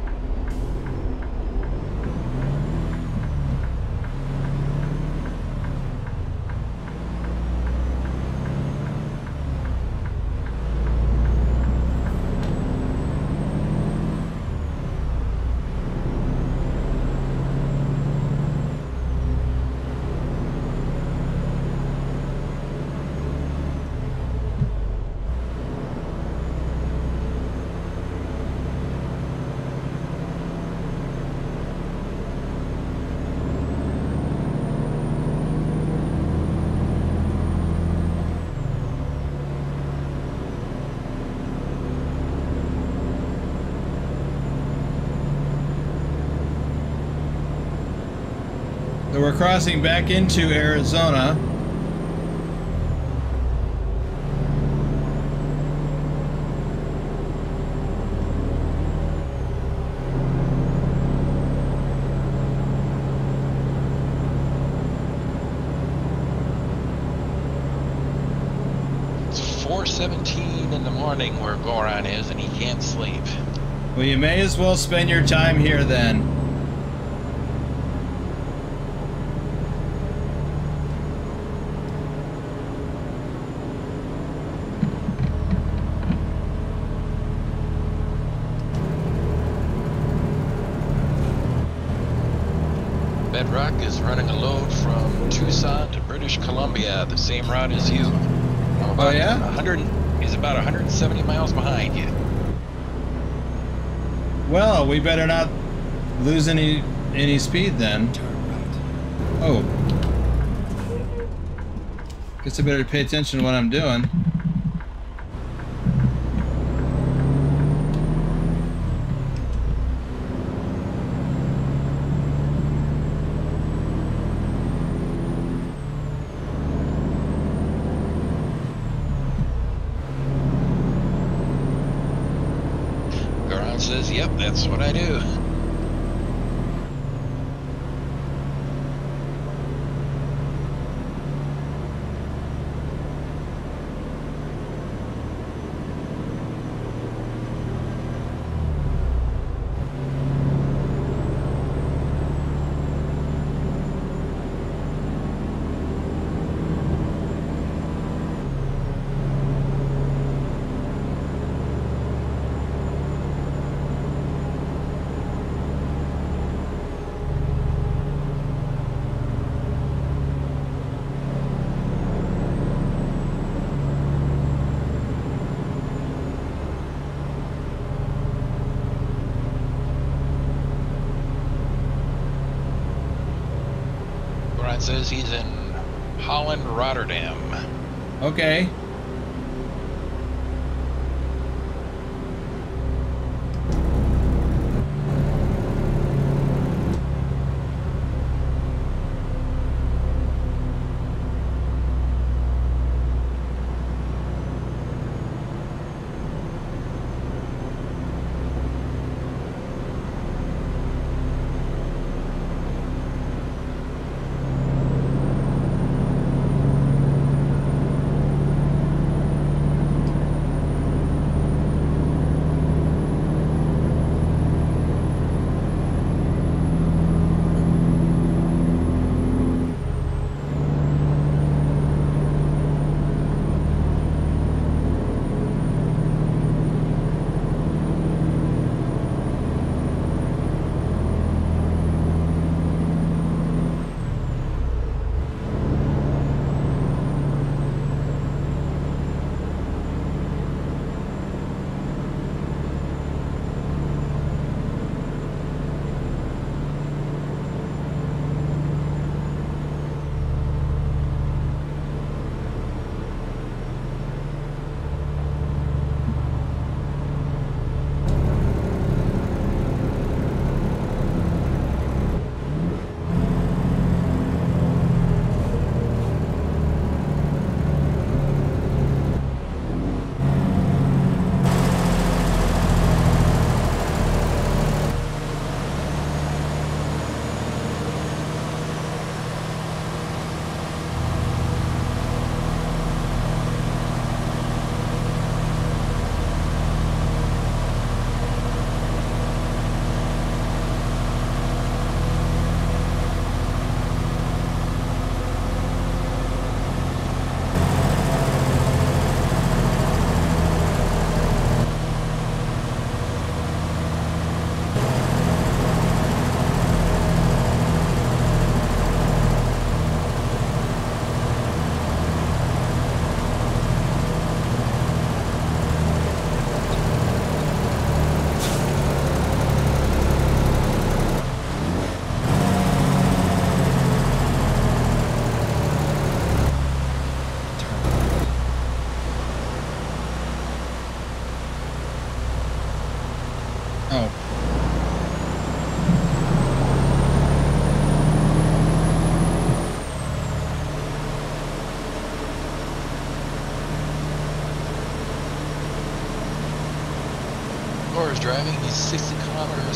So we're crossing back into Arizona. It's 4.17 in the morning where Goran is and he can't sleep. Well, you may as well spend your time here then. Bedrock is running a load from Tucson to British Columbia, the same route as you. I'm about Oh, yeah? 100, he's about 170 miles behind you. Well, we better not lose any any speed then. Turn right. Oh. Guess I better pay attention to what I'm doing.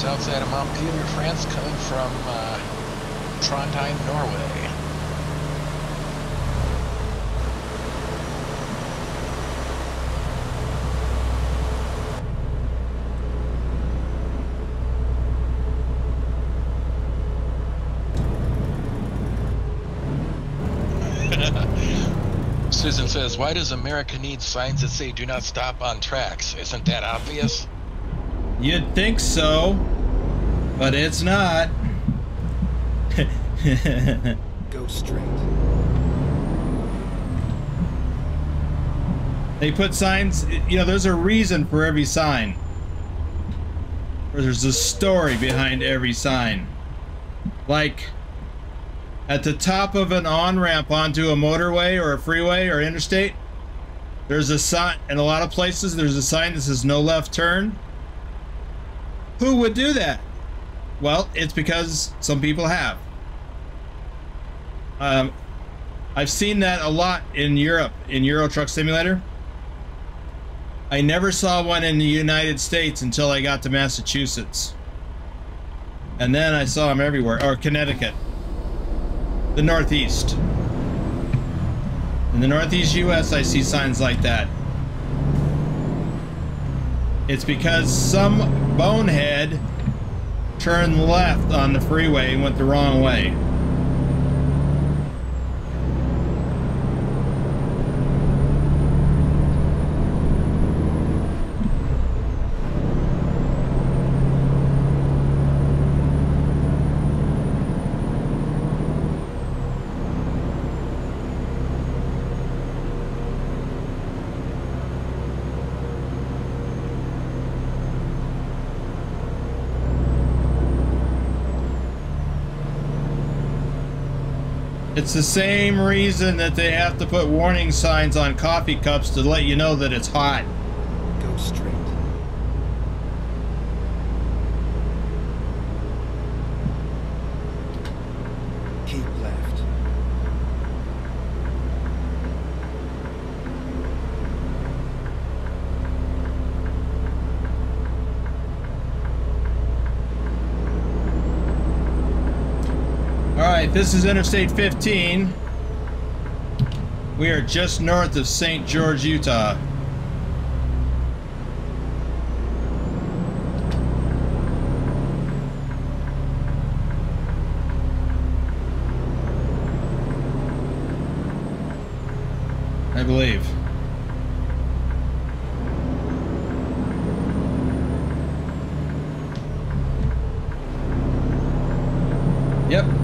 Outside of Montpellier, France, coming from uh, Trondheim, Norway. Susan says, Why does America need signs that say do not stop on tracks? Isn't that obvious? You'd think so, but it's not. Go straight. they put signs, you know, there's a reason for every sign. Or there's a story behind every sign. Like, at the top of an on-ramp onto a motorway or a freeway or interstate, there's a sign, in a lot of places, there's a sign that says no left turn. Who would do that? Well, it's because some people have. Um, I've seen that a lot in Europe, in Euro Truck Simulator. I never saw one in the United States until I got to Massachusetts. And then I saw them everywhere, or Connecticut. The Northeast. In the Northeast US, I see signs like that. It's because some bonehead turned left on the freeway and went the wrong way. It's the same reason that they have to put warning signs on coffee cups to let you know that it's hot. Go straight. Keep left. All right, this is Interstate 15. We are just north of St. George, Utah. I believe. Yep.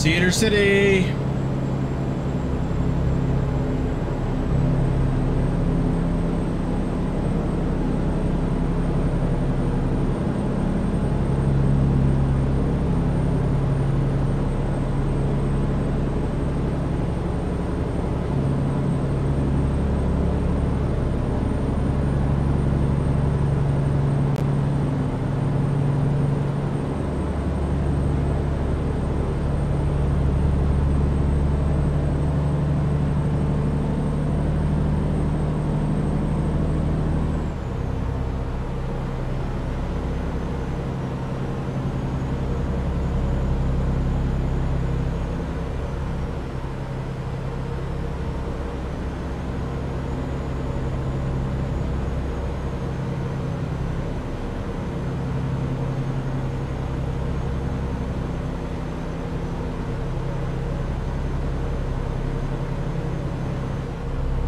Cedar City.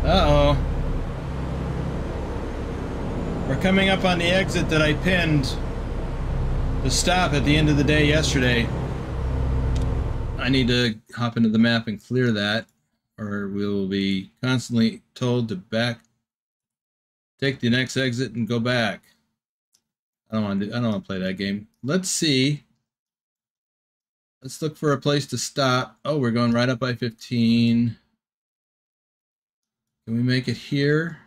Uh oh. We're coming up on the exit that I pinned to stop at the end of the day yesterday. I need to hop into the map and clear that, or we will be constantly told to back, take the next exit and go back. I don't want to. Do, I don't want to play that game. Let's see. Let's look for a place to stop. Oh, we're going right up by 15. Can we make it here?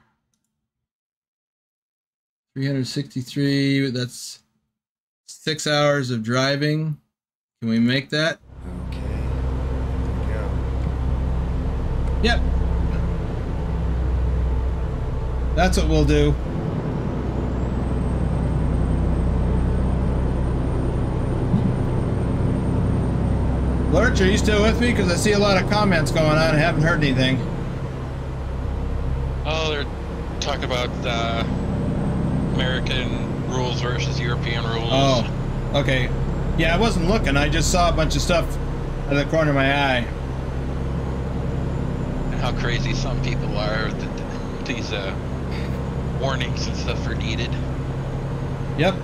363, that's six hours of driving. Can we make that? Okay. Here we go. Yep. That's what we'll do. Lurrch, are you still with me? Because I see a lot of comments going on. I haven't heard anything. Oh, they're talking about uh, American rules versus European rules. Oh, okay. Yeah, I wasn't looking. I just saw a bunch of stuff out of the corner of my eye. And how crazy some people are that these uh, warnings and stuff are needed. Yep.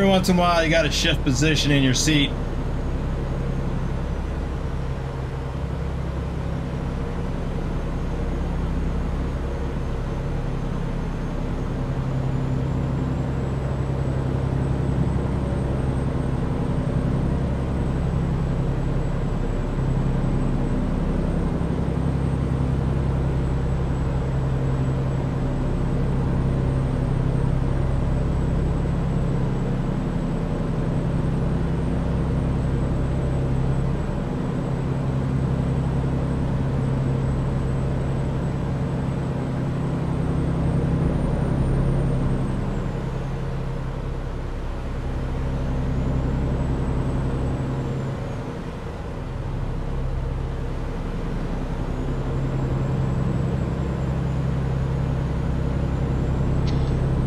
Every once in a while you got to shift position in your seat.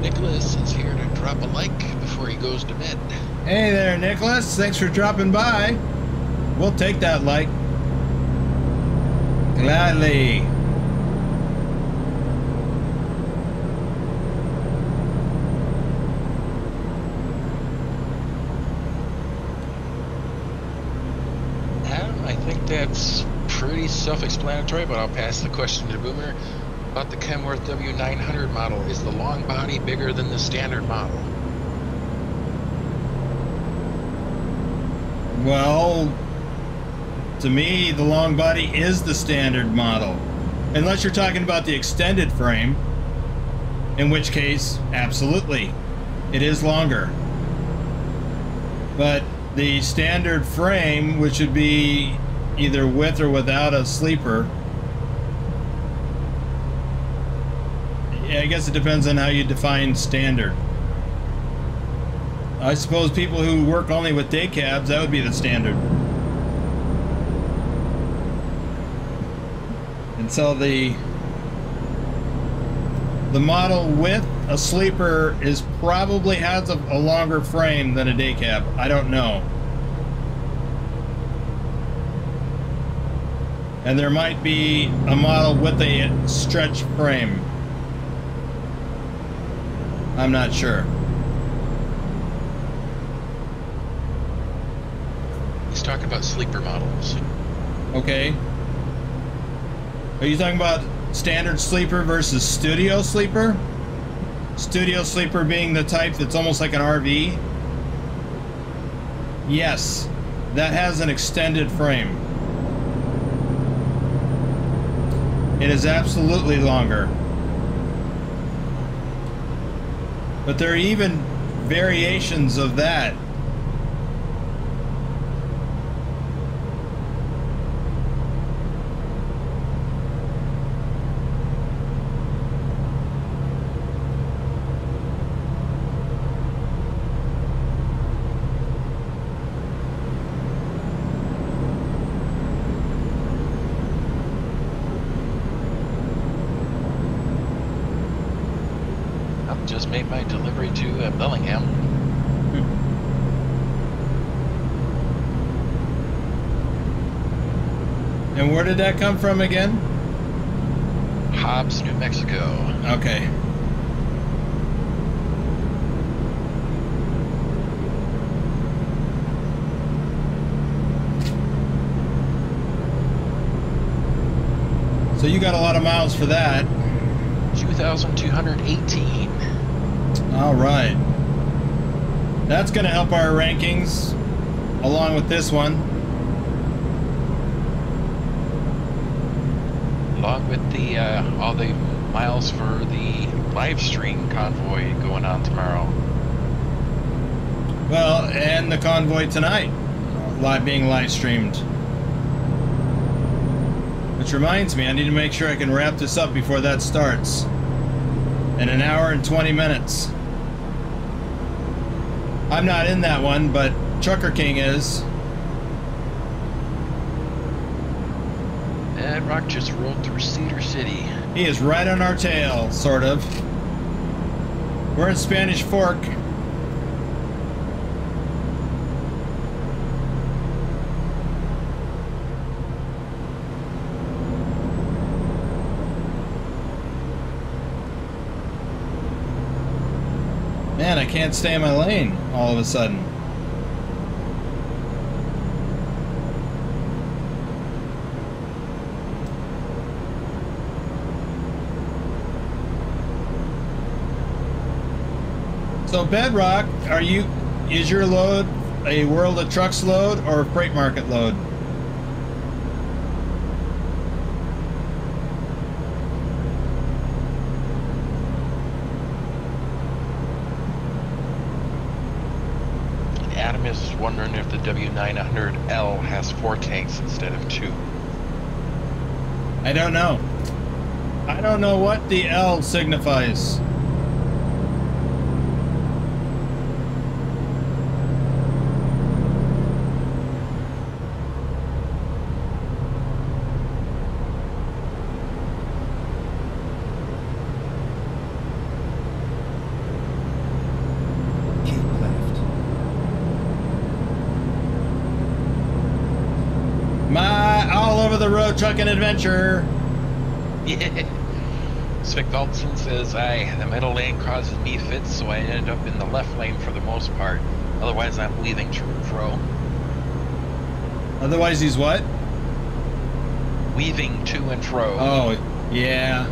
Nicholas is here to drop a like before he goes to bed. Hey there, Nicholas. Thanks for dropping by. We'll take that like. Gladly. Adam, I think that's pretty self-explanatory, but I'll pass the question to Boomer. About the Kenworth W900 model, is the long body bigger than the standard model? Well, to me, the long body is the standard model. Unless you're talking about the extended frame, in which case, absolutely, it is longer. But the standard frame, which would be either with or without a sleeper, I guess it depends on how you define standard. I suppose people who work only with day cabs, that would be the standard. And so the the model with a sleeper is probably has a, a longer frame than a day cab. I don't know. And there might be a model with a stretch frame. I'm not sure. He's talking sleeper models. Okay. Are you talking about standard sleeper versus studio sleeper? Studio sleeper being the type that's almost like an RV? Yes, that has an extended frame. It is absolutely longer. But there are even variations of that. I've just made my delivery to uh, Bellingham. And where did that come from again? Hobbs, New Mexico. Okay. So you got a lot of miles for that. 2,218. All right. That's going to help our rankings along with this one. Along with the uh, all the miles for the live stream convoy going on tomorrow. Well, and the convoy tonight, live being live streamed. Which reminds me, I need to make sure I can wrap this up before that starts. In an hour and 20 minutes. I'm not in that one, but TruckerKing is. Rock just rolled through Cedar City. He is right on our tail, sort of. We're in Spanish Fork. Man, I can't stay in my lane all of a sudden. So Bedrock, are you is your load a World of Trucks load or a freight market load? Adam is wondering if the W900L has four tanks instead of two. I don't know. I don't know what the L signifies. Keep left. My all over trucking adventure. Yeah. Svick says, I, the middle lane causes me fits, so I ended up in the left lane for the most part. Otherwise, I'm weaving to and fro. Otherwise, he's what? Weaving to and fro. Oh, yeah.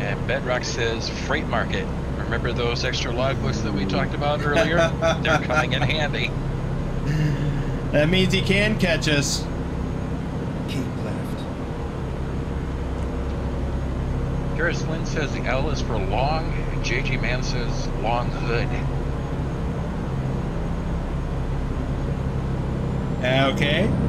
And Bedrock says, Freight Market. Remember those extra logbooks that we talked about earlier? They're coming in handy. That means he can catch us. Keep left. Harris Lynn says the L is for long, JG Man says long hood. Okay.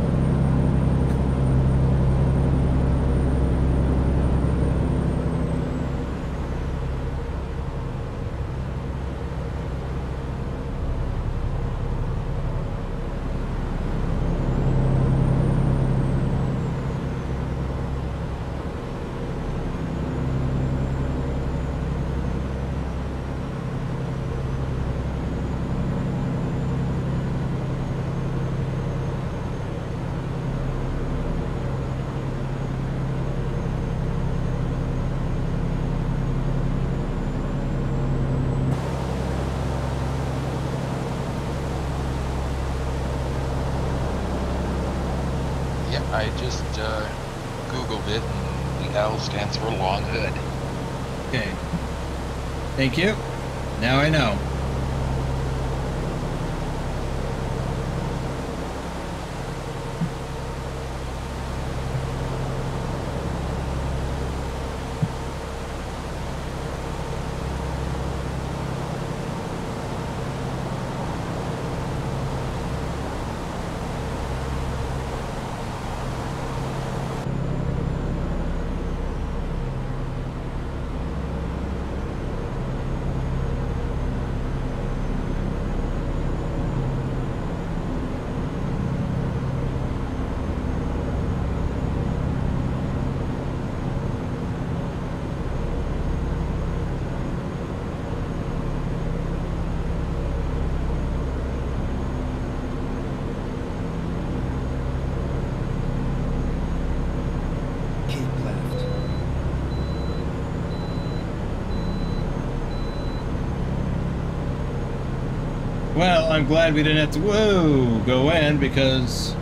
I'm glad we didn't have to whoa go in because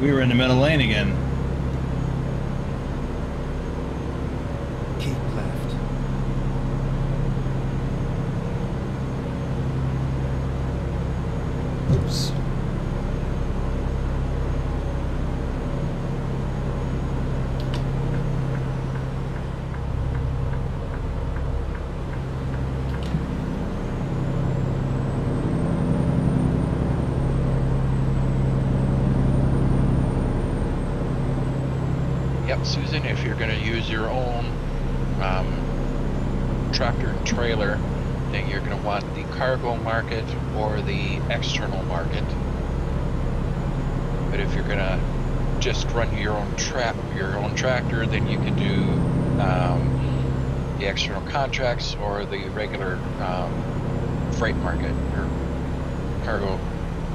we were in the middle lane again. Keep left. Oops. Yep, Susan, if you're going to use your own um, tractor and trailer, then you're going to want the cargo market or the external market. But if you're going to just run your own trap, your own tractor, then you can do um, the external contracts or the regular um, freight market or cargo,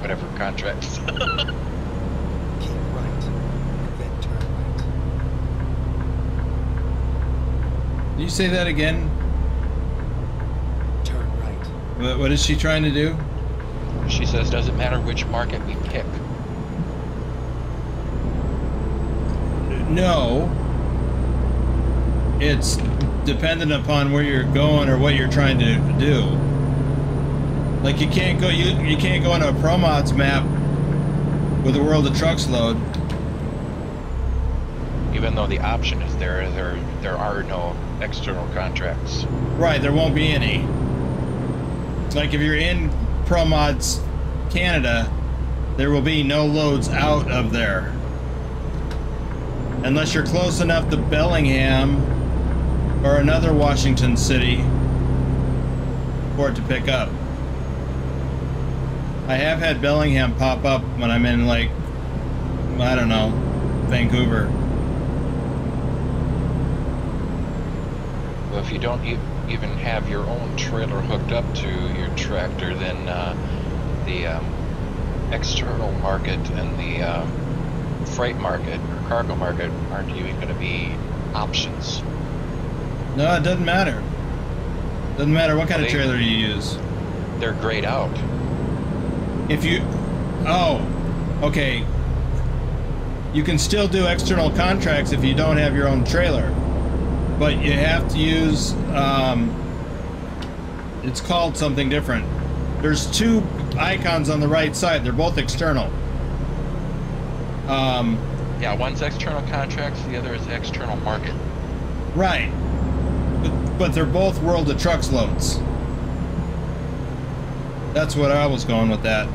whatever contracts. Keep right. And then turn right. Did you say that again? Turn What, what is she trying to do? She says, doesn't matter which market we pick. No. It's dependent upon where you're going or what you're trying to do. Like you can't go you you can't go on a ProMods map with a World of Trucks load. Even though the option is there, there there are no external contracts. Right, there won't be any. Like if you're in ProMods Canada, there will be no loads out of there. Unless you're close enough to Bellingham or another Washington city for it to pick up. I have had Bellingham pop up when I'm in like I don't know, Vancouver. If you don't e- even have your own trailer hooked up to your tractor, then uh, the um, external market and the um, freight market or cargo market aren't even going to be options. No, it doesn't matter. Doesn't matter what kind of trailer you use. They're grayed out. If you, oh, okay. You can still do external contracts if you don't have your own trailer, but you have to use. Um, it's called something different. There's two icons on the right side. They're both external. Um, Yeah, one's external contracts, the other is external market. right. But, but they're both World of Trucks loads. That's what I was going with that.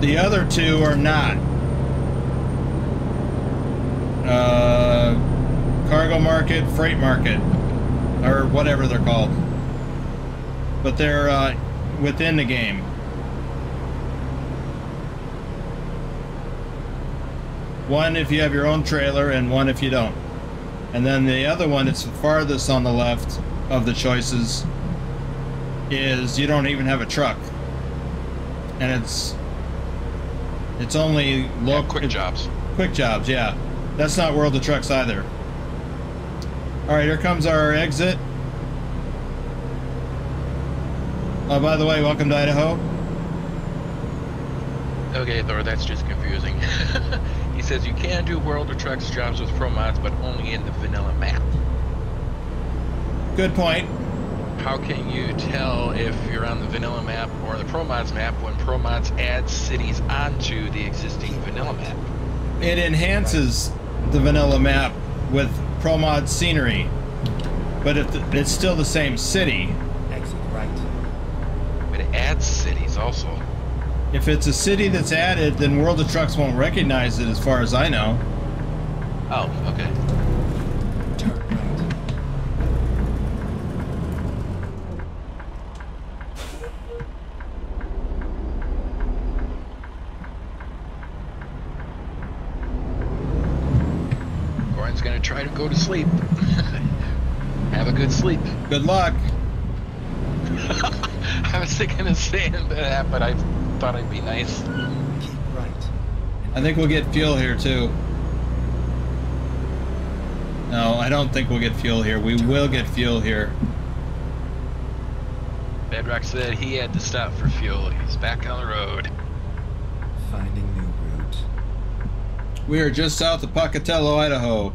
The other two are not. Uh, cargo market, freight market, or whatever they're called. But they're uh, within the game. One if you have your own trailer, and one if you don't. And then the other one, it's the farthest on the left of the choices, is you don't even have a truck. And it's it's only Yeah, quick jobs. quick jobs, yeah. That's not World of Trucks either. Alright, here comes our exit. Oh, by the way, welcome to Idaho. Okay, Thor, that's just confusing. he says you can do World of Trucks jobs with ProMods, but only in the vanilla map. Good point. How can you tell if you're on the vanilla map or the ProMods map when ProMods adds cities onto the existing vanilla map? It enhances the vanilla map with ProMod scenery, but it, it's still the same city. Exit right. But it adds cities also. If it's a city that's added, then World of Trucks won't recognize it as far as I know. Oh, okay. Turn right. Goran's gonna try to go to sleep. Have a good sleep. Good luck. I was thinking of saying that, but I thought I'd be nice. Keep right. I think we'll get fuel here too. No, I don't think we'll get fuel here. We will get fuel here. Bedrock said he had to stop for fuel. He's back on the road. Finding new route. We are just south of Pocatello, Idaho.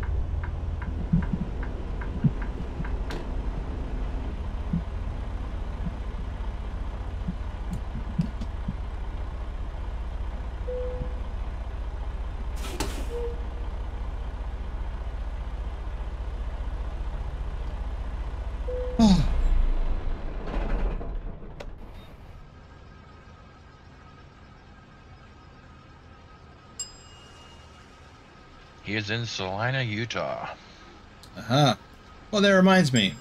Is in Salina, Utah. Uh-huh. Well, that reminds me.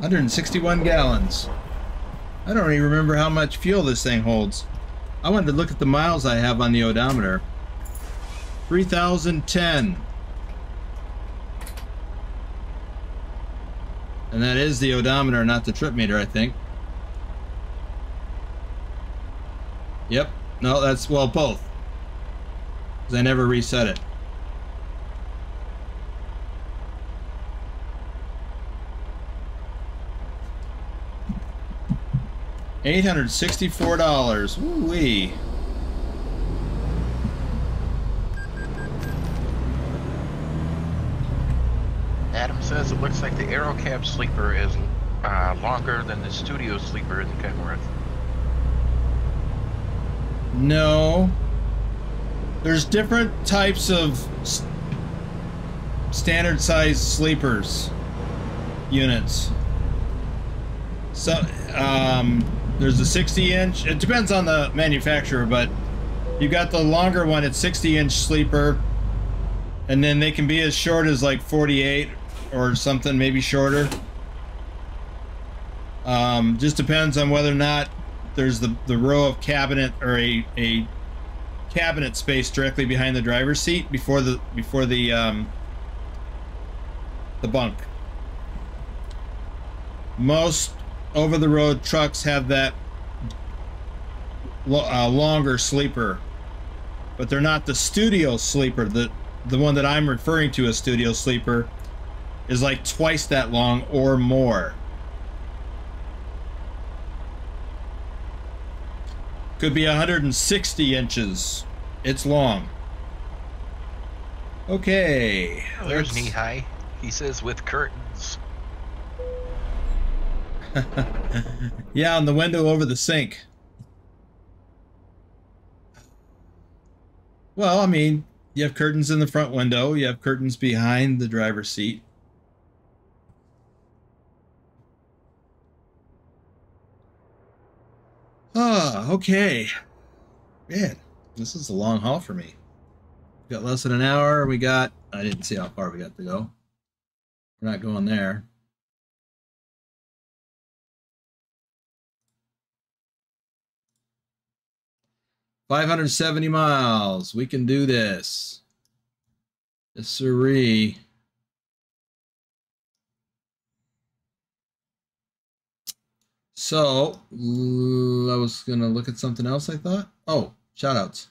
Hundred and sixty-one gallons. I don't even remember how much fuel this thing holds. I wanted to look at the miles I have on the odometer. Three thousand ten. And that is the odometer, not the trip meter, I think. Yep. No, that's, well, both. Because I never reset it. Eight hundred sixty-four dollars. Woo wee. Adam says it looks like the AeroCab sleeper is uh, longer than the studio sleeper in Kenworth. No. There's different types of s- standard size sleepers units. So, um, there's a 60 inch. It depends on the manufacturer, but you got the longer one. It's 60 inch sleeper, and then they can be as short as like 48 or something, maybe shorter. Um, just depends on whether or not there's the the row of cabinet or a a cabinet space directly behind the driver's seat before the before the um the bunk. Most over the road trucks have that lo- uh, longer sleeper, but they're not the studio sleeper. The the one that I'm referring to as studio sleeper is like twice that long or more. Could be 160 inches. It's long. Okay. Oh, there's knee high. He says with curtains. yeah, on the window over the sink. Well, I mean, you have curtains in the front window, you have curtains behind the driver's seat. Ah, okay. Man, this is a long haul for me. We got less than an hour. We got, I didn't see how far we got to go. We're not going there. Five hundred seventy miles. We can do this. Yes, sirree. So I was gonna look at something else. I thought. Oh, shout outs.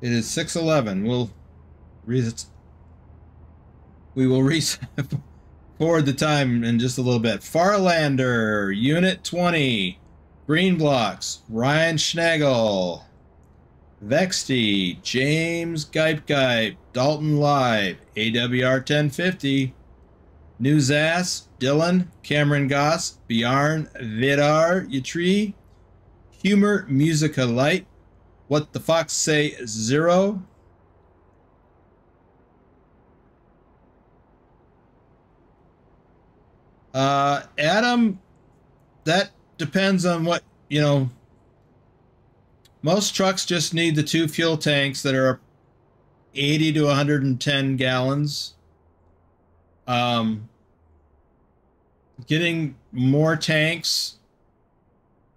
It is six eleven. We'll read We will reset forward the time in just a little bit. Farlander, Unit 20, Green Blocks, Ryan Schnagel, Vexty, James Gipe Gipe, Dalton Live, AWR 1050, Newsass, Dylan, Cameron Goss, Bjarn Vidar Yatri, Humor Musica Light, What the Fox Say Zero, Uh, Adam, that depends on what, you know. Most trucks just need the two fuel tanks that are 80 to 110 gallons. Um, getting more tanks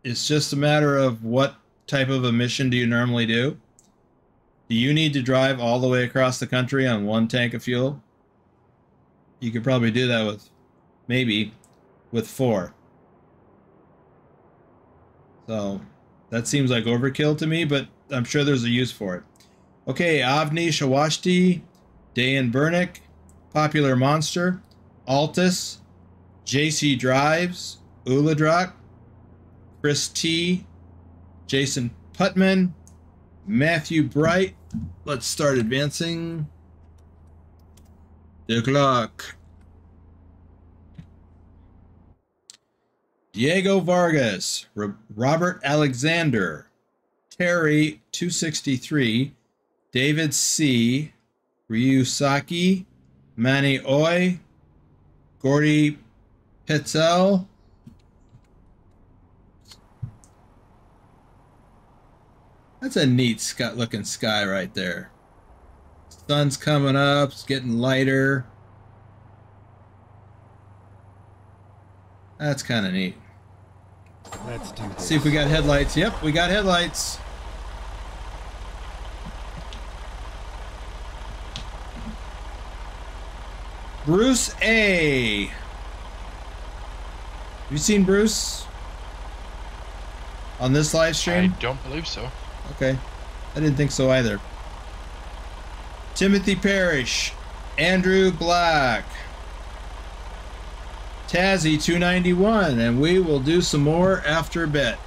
it's just a matter of what type of a mission do you normally do. Do you need to drive all the way across the country on one tank of fuel? You could probably do that with maybe with four. So that seems like overkill to me, but I'm sure there's a use for it. Okay, Avni Shawashti, Dayan Bernick, Popular Monster, Altus, JC Drives, Uladrock, Chris T, Jason Putman, Matthew Bright. Let's start advancing. The clock. Diego Vargas, Robert Alexander, Terry 263, David C, Ryusaki, Manny Oi, Gordy Pitzel, That's a neat sky looking sky right there. Sun's coming up, it's getting lighter. That's kind of neat. Let's do this. See if we got headlights. Yep, we got headlights. Bruce A. Have you seen Bruce on this live stream? I don't believe so. Okay. I didn't think so either. Timothy Parrish, Andrew Black, Tazzy 291, and we will do some more after a bit.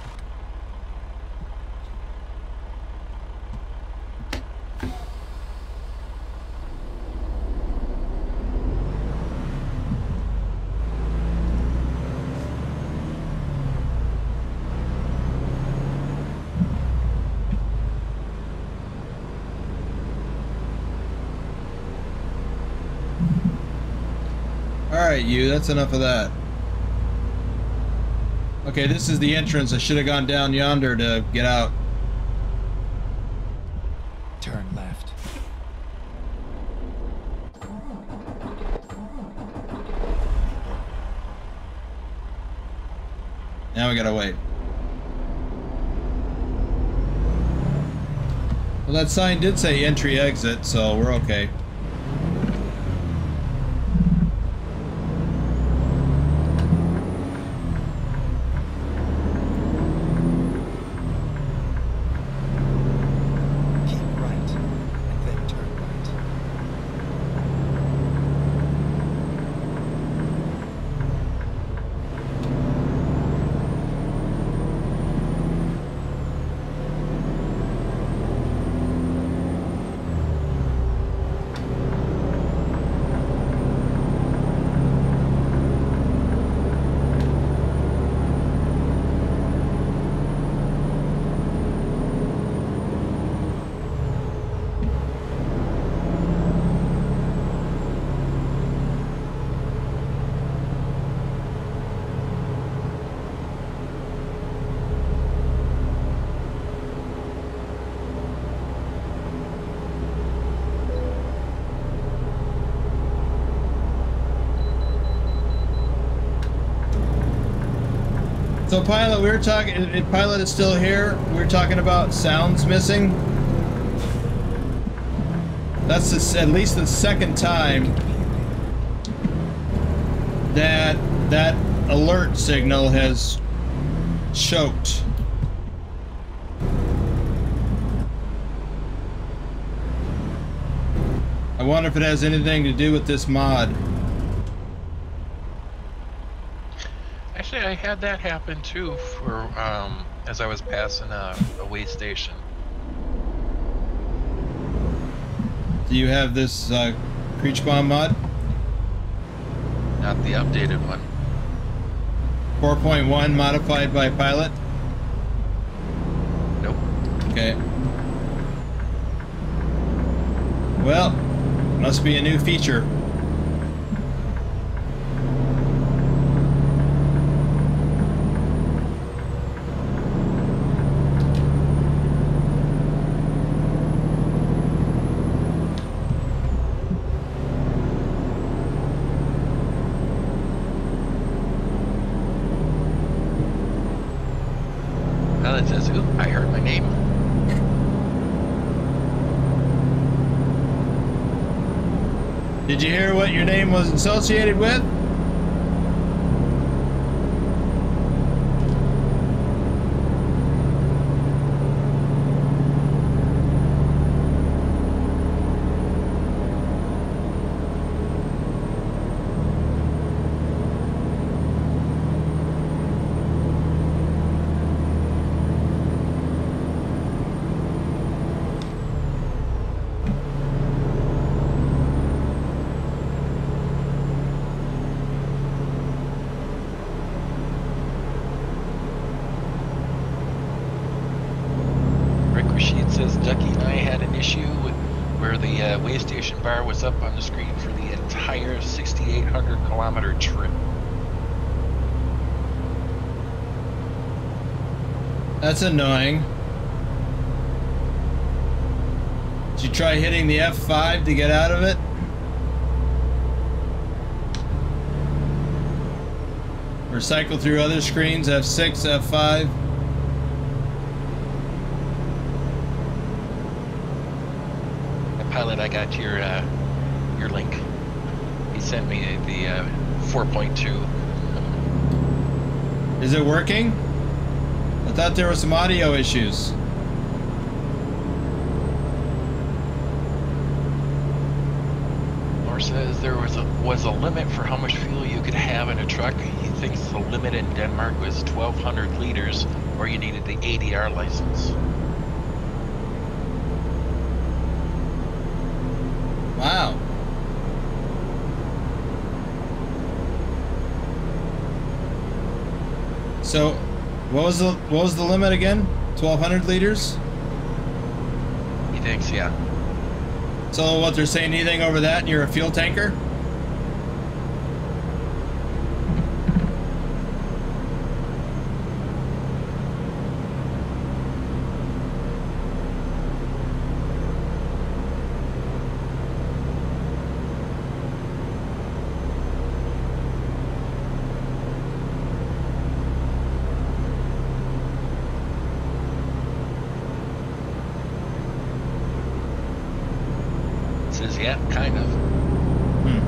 Alright, you, that's enough of that. Okay, this is the entrance. I should have gone down yonder to get out. Turn left. Now we gotta wait. Well, that sign did say entry exit, so we're okay. Keep right. And then turn right. So, pilot, we were talking. Pilot is still here, we were talking about sounds missing. That's at least the second time that that alert signal has choked. I wonder if it has anything to do with this mod. Actually, I had that happen too for um, as I was passing a, a way station. Do you have this uh, Kriechbaum mod? Not the updated one. 4.1 modified by pilot? Nope. Okay. Well, must be a new feature. Now it says, "Oop, I heard my name." Did you hear what your name was associated with? Rick Rashid says Ducky and I had an issue with where the uh, way station bar was up on the screen for the entire 6,800 kilometer trip. That's annoying. Did you try hitting the F5 to get out of it? Or cycle through other screens, F6, F5? Pilot, I got your uh, your link. He sent me the uh, 4.2. Is it working? Thought there were some audio issues. Thor says there was a was a limit for how much fuel you could have in a truck. He thinks the limit in Denmark was 1,200 liters, or you needed the ADR license. Wow. So, what was the what was the limit again? 1200 liters? He thinks, yeah. So what they're saying anything over that and you're a fuel tanker? Says, yeah, kind of. Hmm.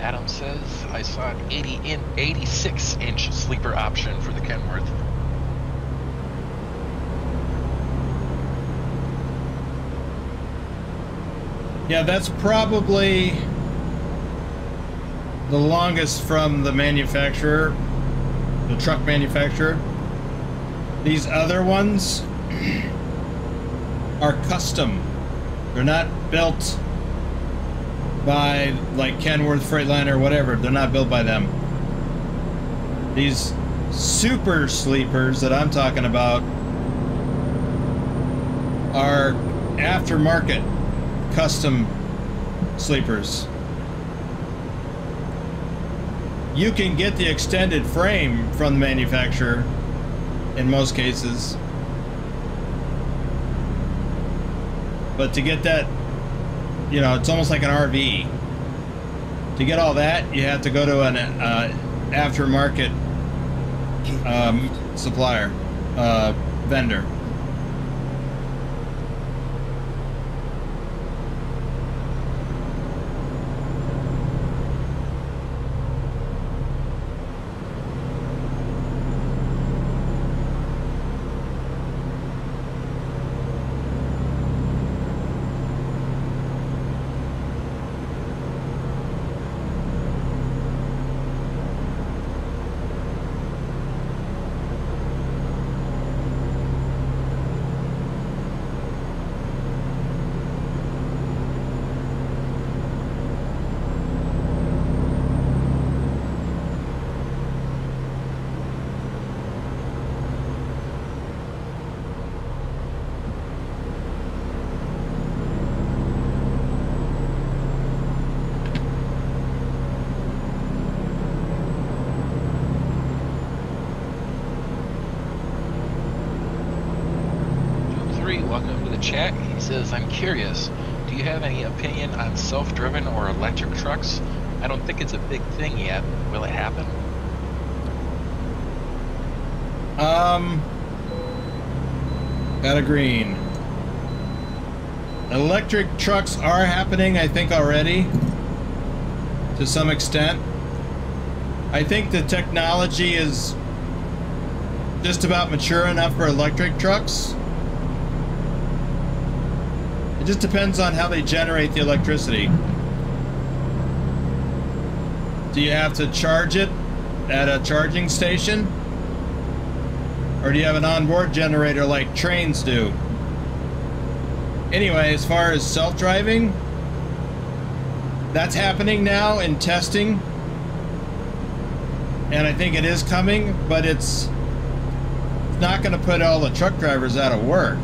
Adam says, I saw an 80 in 86 inch sleeper option for the Kenworth. Yeah, that's probably the longest from the manufacturer, the truck manufacturer. These other ones are custom. They're not built by like Kenworth, Freightliner, or whatever. They're not built by them. These super sleepers that I'm talking about are aftermarket custom sleepers. You can get the extended frame from the manufacturer in most cases. But to get that, you know, it's almost like an RV. To get all that, you have to go to an uh, aftermarket um, supplier, uh, vendor. June 3, welcome to the chat. He says, I'm curious, do you have any opinion on self driven or electric trucks? I don't think it's a big thing yet. Will it happen? Um, got a green. Electric trucks are happening, I think, already. To some extent. I think the technology is just about mature enough for electric trucks. It just depends on how they generate the electricity. Do you have to charge it at a charging station? Or do you have an onboard generator like trains do? Anyway, as far as self-driving, that's happening now in testing. And I think it is coming, but it's not going to put all the truck drivers out of work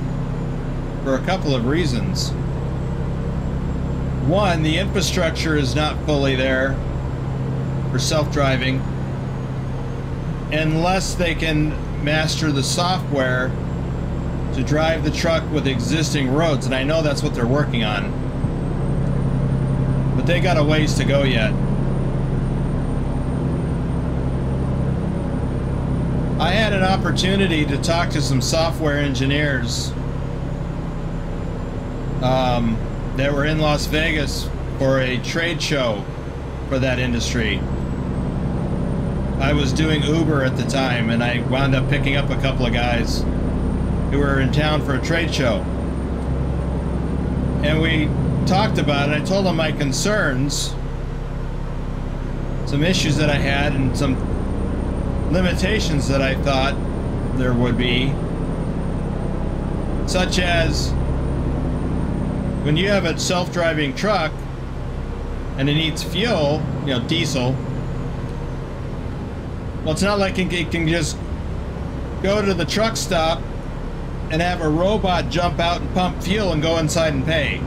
for a couple of reasons. One, the infrastructure is not fully there for self-driving unless they can master the software to drive the truck with existing roads and I know that's what they're working on but they got a ways to go yet I had an opportunity to talk to some software engineers um, that were in Las Vegas for a trade show for that industry I was doing Uber at the time, and I wound up picking up a couple of guys who were in town for a trade show. And we talked about it. I told them my concerns, some issues that I had, and some limitations that I thought there would be, such as when you have a self-driving truck and it needs fuel, you know, diesel. Well, it's not like it can just go to the truck stop and have a robot jump out and pump fuel and go inside and pay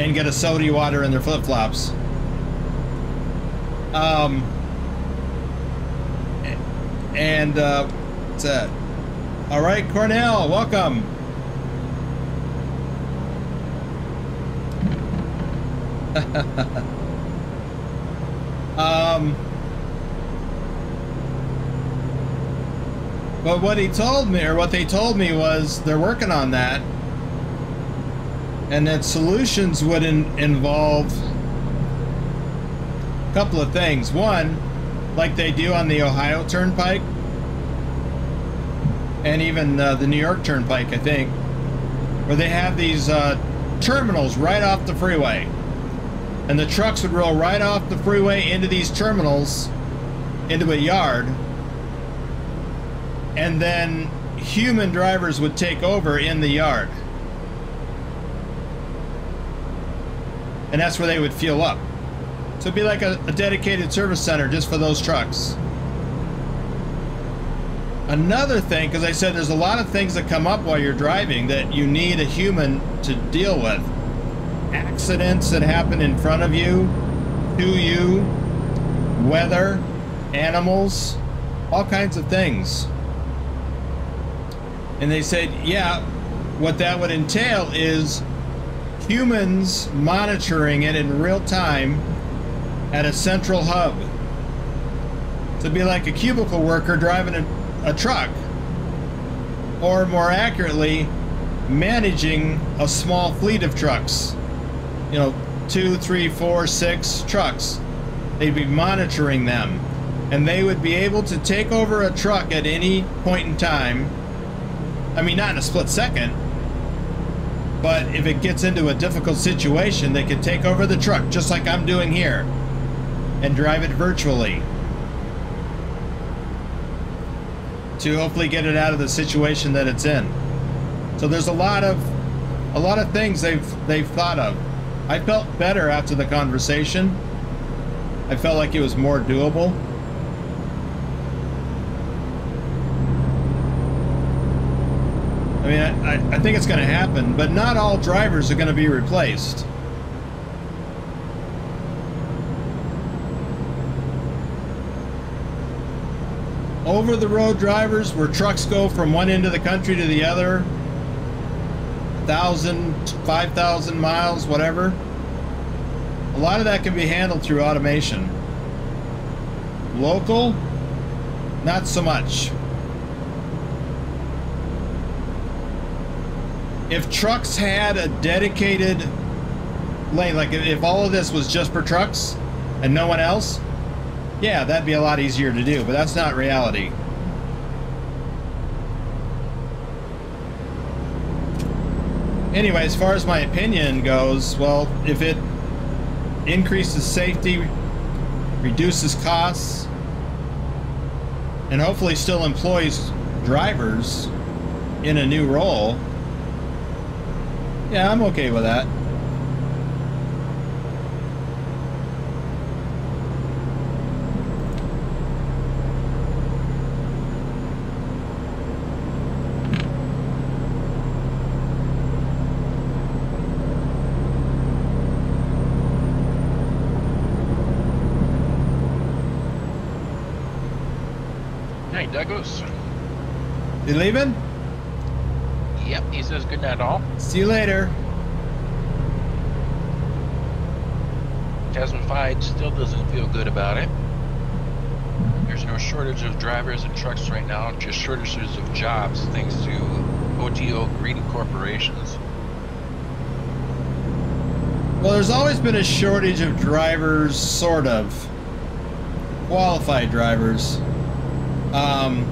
and get a soda water in their flip-flops. Um, and uh, what's that? All right, Cornell, welcome. um, but what he told me, or what they told me, was they're working on that, and that solutions would in, involve a couple of things. One, like they do on the Ohio Turnpike, and even uh, the New York Turnpike, I think, where they have these uh, terminals right off the freeway and the trucks would roll right off the freeway into these terminals into a yard. And then human drivers would take over in the yard. And that's where they would fuel up. So it'd be like a, a dedicated service center just for those trucks. Another thing because i said there's a lot of things that come up while you're driving that you need a human to deal with accidents that happen in front of you, to you, weather, animals, all kinds of things. And they said, yeah, what that would entail is humans monitoring it in real time at a central hub. To be like a cubicle worker driving a, a truck. Or more accurately, managing a small fleet of trucks you know, two, three, four, six trucks. They'd be monitoring them. And they would be able to take over a truck at any point in time. I mean, not in a split second. But if it gets into a difficult situation, they could take over the truck, just like I'm doing here, and drive it virtually. To hopefully get it out of the situation that it's in. So there's a lot of a lot of things they've they've thought of. I felt better after the conversation. I felt like it was more doable. I mean, I, I think it's going to happen, but not all drivers are going to be replaced. Over the road drivers, where trucks go from one end of the country to the other, thousand, five thousand miles, whatever. A lot of that can be handled through automation. Local, not so much. If trucks had a dedicated lane, like if all of this was just for trucks and no one else, yeah, that'd be a lot easier to do, but that's not reality. Anyway, as far as my opinion goes, well, if it increases safety, reduces costs, and hopefully still employs drivers in a new role, yeah, I'm okay with that. Douglas. You leaving? Yep, he says good night all. See you later. Tasman still doesn't feel good about it. There's no shortage of drivers and trucks right now, just shortages of jobs thanks to OTO greedy corporations. Well, there's always been a shortage of drivers, sort of qualified drivers. Um,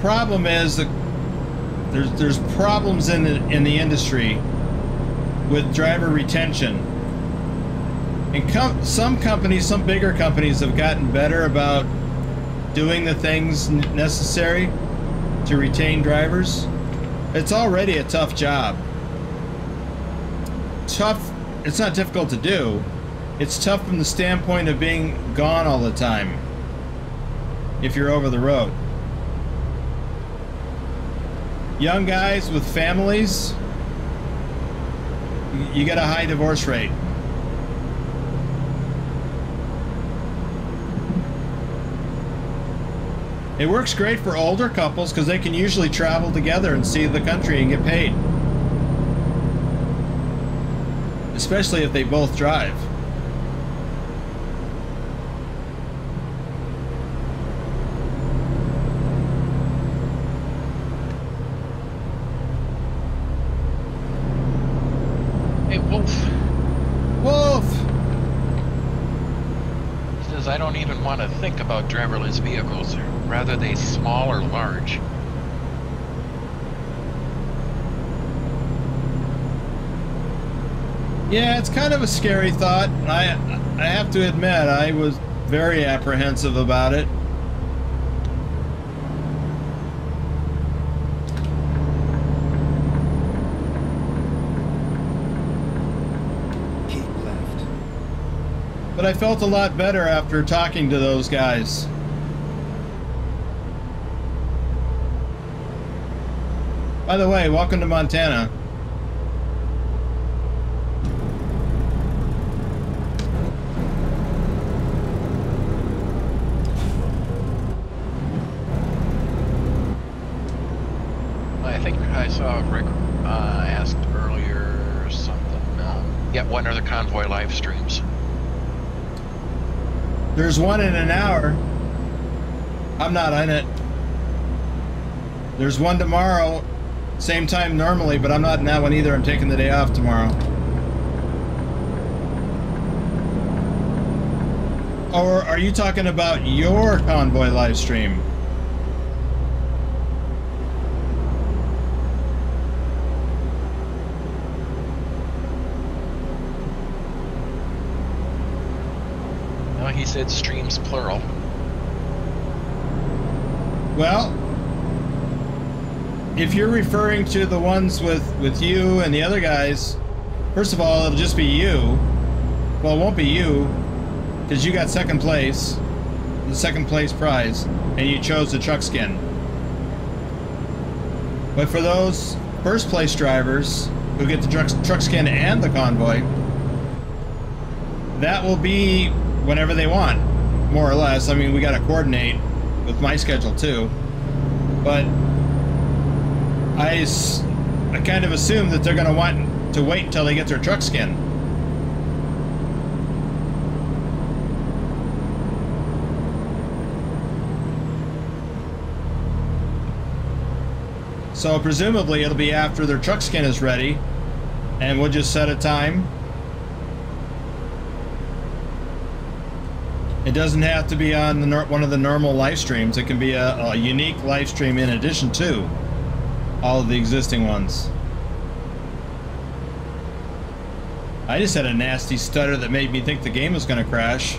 problem is there's there's problems in the, in the industry with driver retention. And com- some companies, some bigger companies, have gotten better about doing the things necessary to retain drivers. It's already a tough job. Tough. It's not difficult to do. It's tough from the standpoint of being gone all the time. If you're over the road. Young guys with families, you get a high divorce rate. It works great for older couples because they can usually travel together and see the country and get paid. Especially if they both drive. Hey, Wolf. Wolf! says I don't even want to think about driverless vehicles, rather they small or large. Yeah, it's kind of a scary thought. I I have to admit, I was very apprehensive about it. Keep left. But I felt a lot better after talking to those guys. By the way, welcome to Montana. I think I saw Rick uh, asked earlier or something. Um, yeah, when are the convoy live streams? There's one in an hour. I'm not in it. There's one tomorrow, same time normally, but I'm not in that one either. I'm taking the day off tomorrow. Or are you talking about your convoy live stream? No, he said streams plural. Well, if you're referring to the ones with with you and the other guys, first of all, it'll just be you. Well, it won't be you because you got second place, the second place prize, and you chose the truck skin. But for those first place drivers who get the truck, truck skin and the convoy, that will be whenever they want, more or less. I mean, we got to coordinate with my schedule too. But I, I kind of assume that they're going to want to wait until they get their truck skin. So presumably it'll be after their truck skin is ready, and we'll just set a time. Doesn't have to be on the, one of the normal live streams. It can be a, a unique live stream in addition to all of the existing ones. I just had a nasty stutter that made me think the game was going to crash.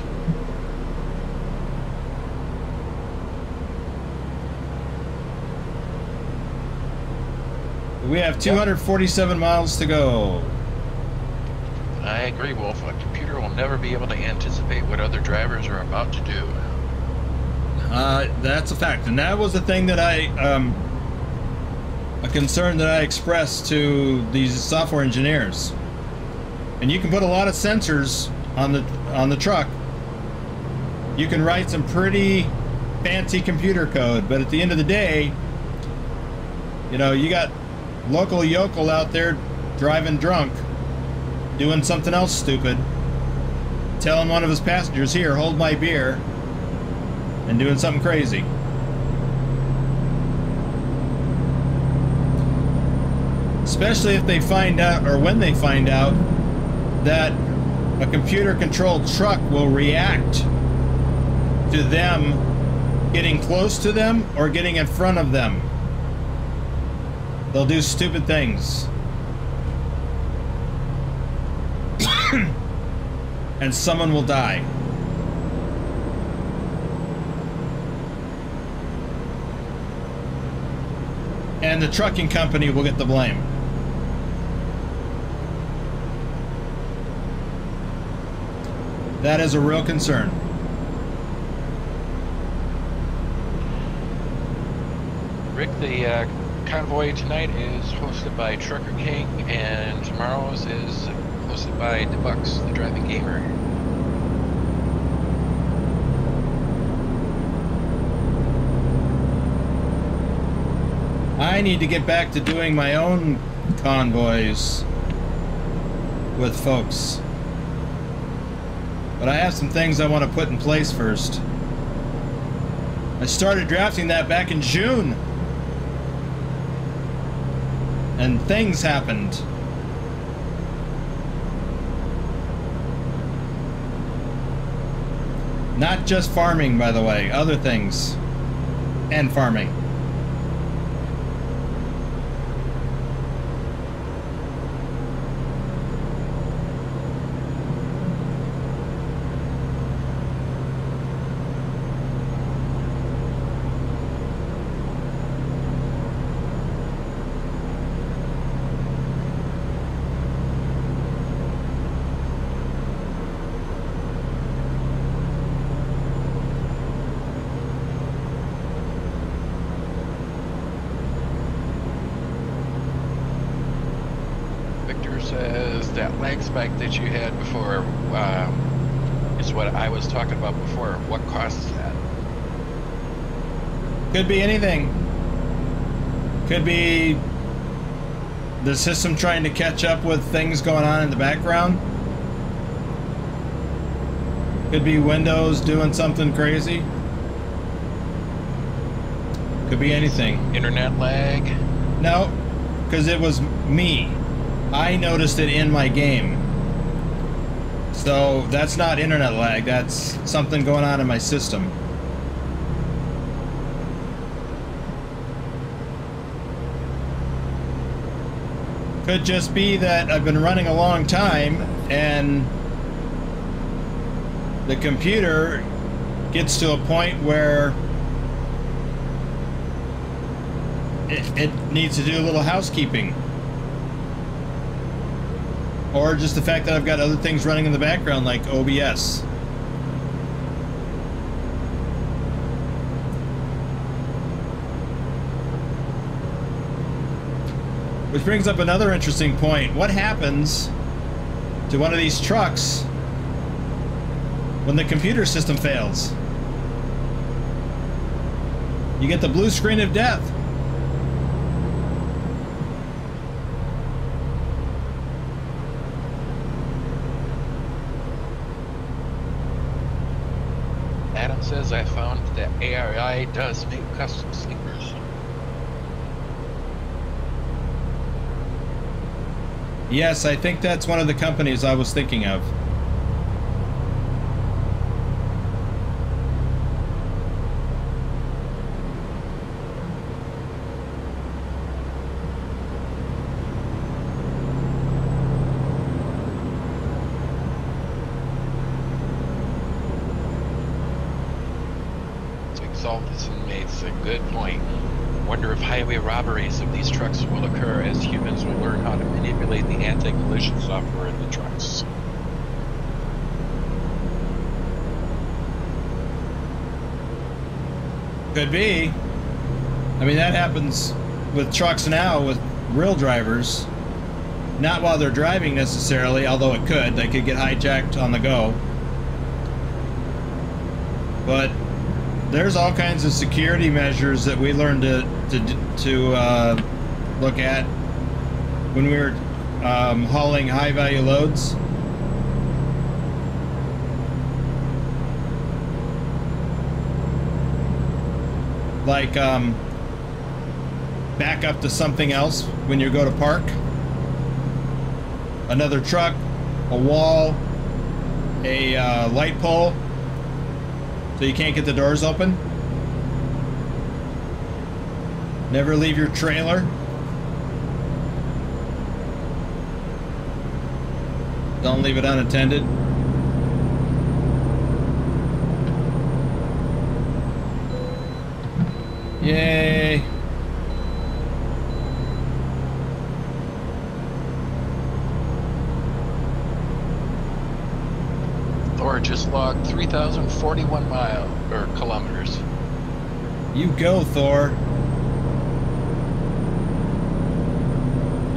We have 247 miles to go. I agree, Wolf. Will never be able to anticipate what other drivers are about to do. Uh, that's a fact, and that was the thing that I, um, a concern that I expressed to these software engineers. And you can put a lot of sensors on the on the truck. You can write some pretty fancy computer code, but at the end of the day, you know, you got local yokel out there driving drunk, doing something else stupid, telling one of his passengers, "Here, hold my beer." and doing something crazy. Especially if they find out, or when they find out, that a computer controlled truck will react to them getting close to them or getting in front of them. They'll do stupid things. And someone will die. And the trucking company will get the blame. That is a real concern. Rick, the uh, convoy tonight is hosted by TruckerKing, and tomorrow's is hosted by Debucks, the driving gamer. I need to get back to doing my own convoys with folks. But I have some things I want to put in place first. I started drafting that back in June. And things happened. Not just farming, by the way, other things. And farming. Victor that spike that you had before um, is what I was talking about before. What causes that? Could be anything. Could be the system trying to catch up with things going on in the background. Could be Windows doing something crazy. Could be anything. Internet lag? No, because it was me. I noticed it in my game. So that's not internet lag, that's something going on in my system. Could just be that I've been running a long time and the computer gets to a point where it, it needs to do a little housekeeping. Or just the fact that I've got other things running in the background like OBS. Which brings up another interesting point. What happens to one of these trucks when the computer system fails? You get the blue screen of death. Adam says I found that ARI does make custom sleepers. Yes, I think that's one of the companies I was thinking of. So Exalted makes a good point. Wonder if highway robberies of these trucks will occur as humans will learn how to manipulate the anti-collision software in the trucks. Could be. I mean, that happens with trucks now with real drivers. Not while they're driving necessarily, although it could. They could get hijacked on the go. But there's all kinds of security measures that we learned to to to uh, look at when we were um, hauling high value loads. Like um, back up to something else when you go to park. Another truck, a wall, a uh, light pole So you can't get the doors open? Never leave your trailer? Don't leave it unattended? Yay! Thor just logged 3,041 mile or kilometers. You go, Thor.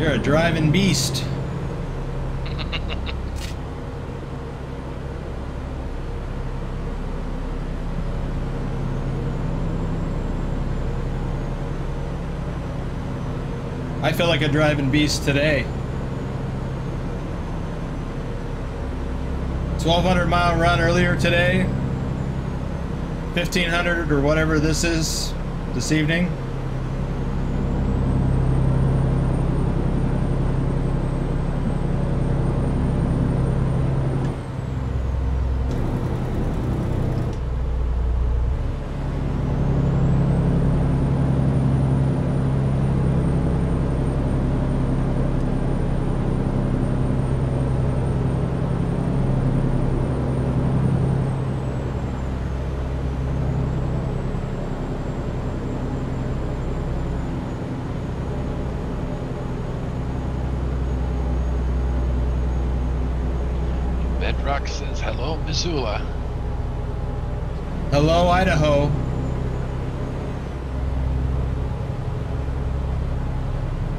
You're a driving beast. I feel like a driving beast today. 1200 mile run earlier today. 1500 or whatever this is this evening. Bedrock says hello, Missoula. Hello, Idaho.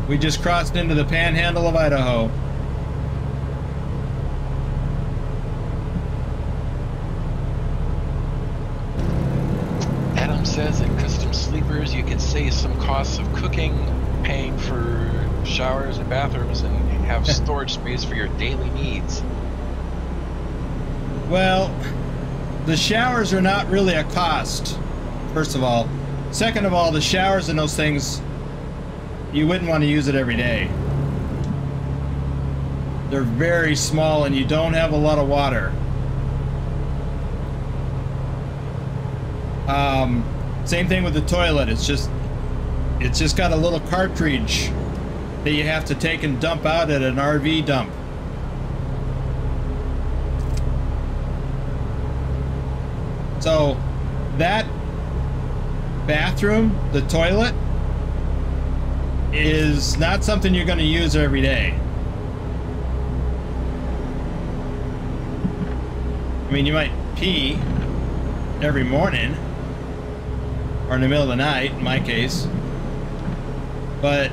We just crossed into the panhandle of Idaho. Adam says in custom sleepers you can save some costs of cooking, paying for showers and bathrooms, and have storage space for your daily needs. Well, the showers are not really a cost, first of all. Second of all, the showers and those things, you wouldn't want to use it every day. They're very small and you don't have a lot of water. Um, same thing with the toilet. It's just, it's just got a little cartridge that you have to take and dump out at an RV dump. So that bathroom, the toilet, is not something you're going to use every day. I mean, you might pee every morning or in the middle of the night, in my case, but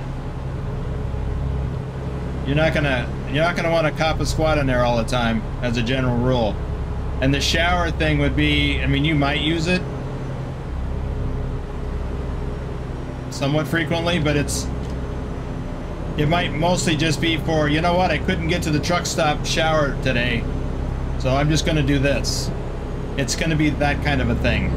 you're not gonna you're not gonna want to cop a squat in there all the time as a general rule. And the shower thing would be, I mean, you might use it somewhat frequently, but it's, it might mostly just be for, you know what, I couldn't get to the truck stop shower today, so I'm just going to do this. It's going to be that kind of a thing.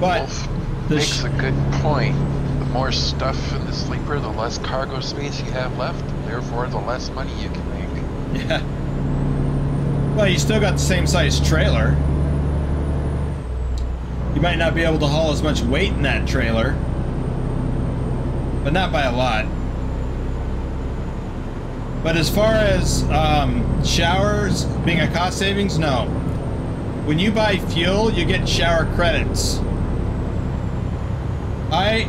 But Wolf makes a good point. The more stuff in the sleeper, the less cargo space you have left, therefore the less money you can make. Yeah. Well, you still got the same size trailer. You might not be able to haul as much weight in that trailer, but not by a lot. But as far as um, showers being a cost savings, no. When you buy fuel, you get shower credits. I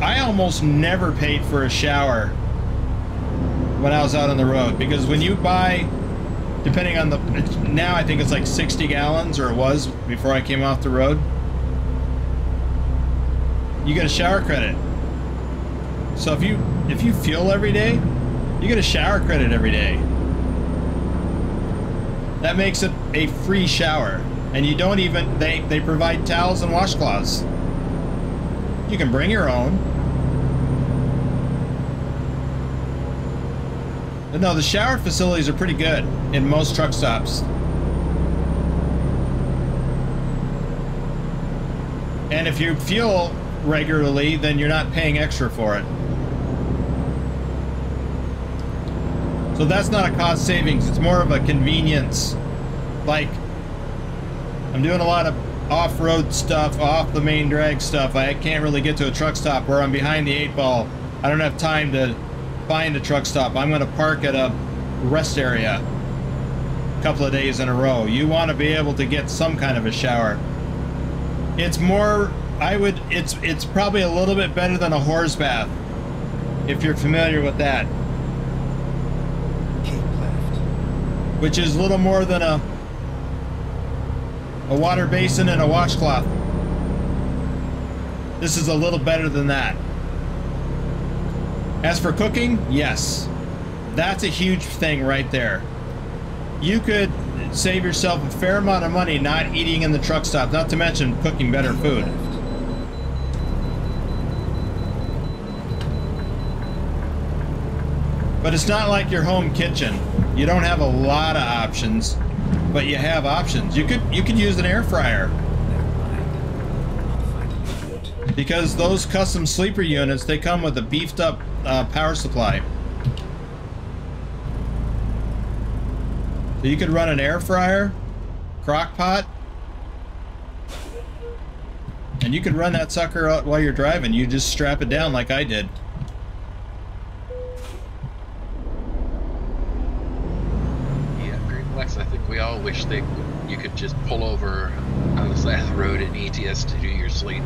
I almost never paid for a shower when I was out on the road because when you buy, depending on the now I think it's like 60 gallons or it was before I came off the road. You get a shower credit. So if you if you fuel every day, you get a shower credit every day. That makes it a free shower, and you don't even they they provide towels and washcloths. You can bring your own. But no, the shower facilities are pretty good in most truck stops. And if you fuel regularly, then you're not paying extra for it. So that's not a cost savings. It's more of a convenience. Like, I'm doing a lot of off-road stuff, off the main drag stuff. I can't really get to a truck stop where I'm behind the eight ball. I don't have time to find a truck stop. I'm going to park at a rest area a couple of days in a row. You want to be able to get some kind of a shower. It's more, I would, it's it's probably a little bit better than a horse bath, if you're familiar with that, which is little more than a a water basin and a washcloth. This is a little better than that. As for cooking, yes. That's a huge thing right there. You could save yourself a fair amount of money not eating in the truck stop, not to mention cooking better food. But it's not like your home kitchen. You don't have a lot of options, but you have options. You could you could use an air fryer Never mind. I'll find a new route. because those custom sleeper units they come with a beefed up uh, power supply. So you could run an air fryer, crock pot, and you could run that sucker out while you're driving. You just strap it down like I did. Yeah, Green Flex, I think we all wish they you could just pull over on the side of the road in ETS to do your sleep.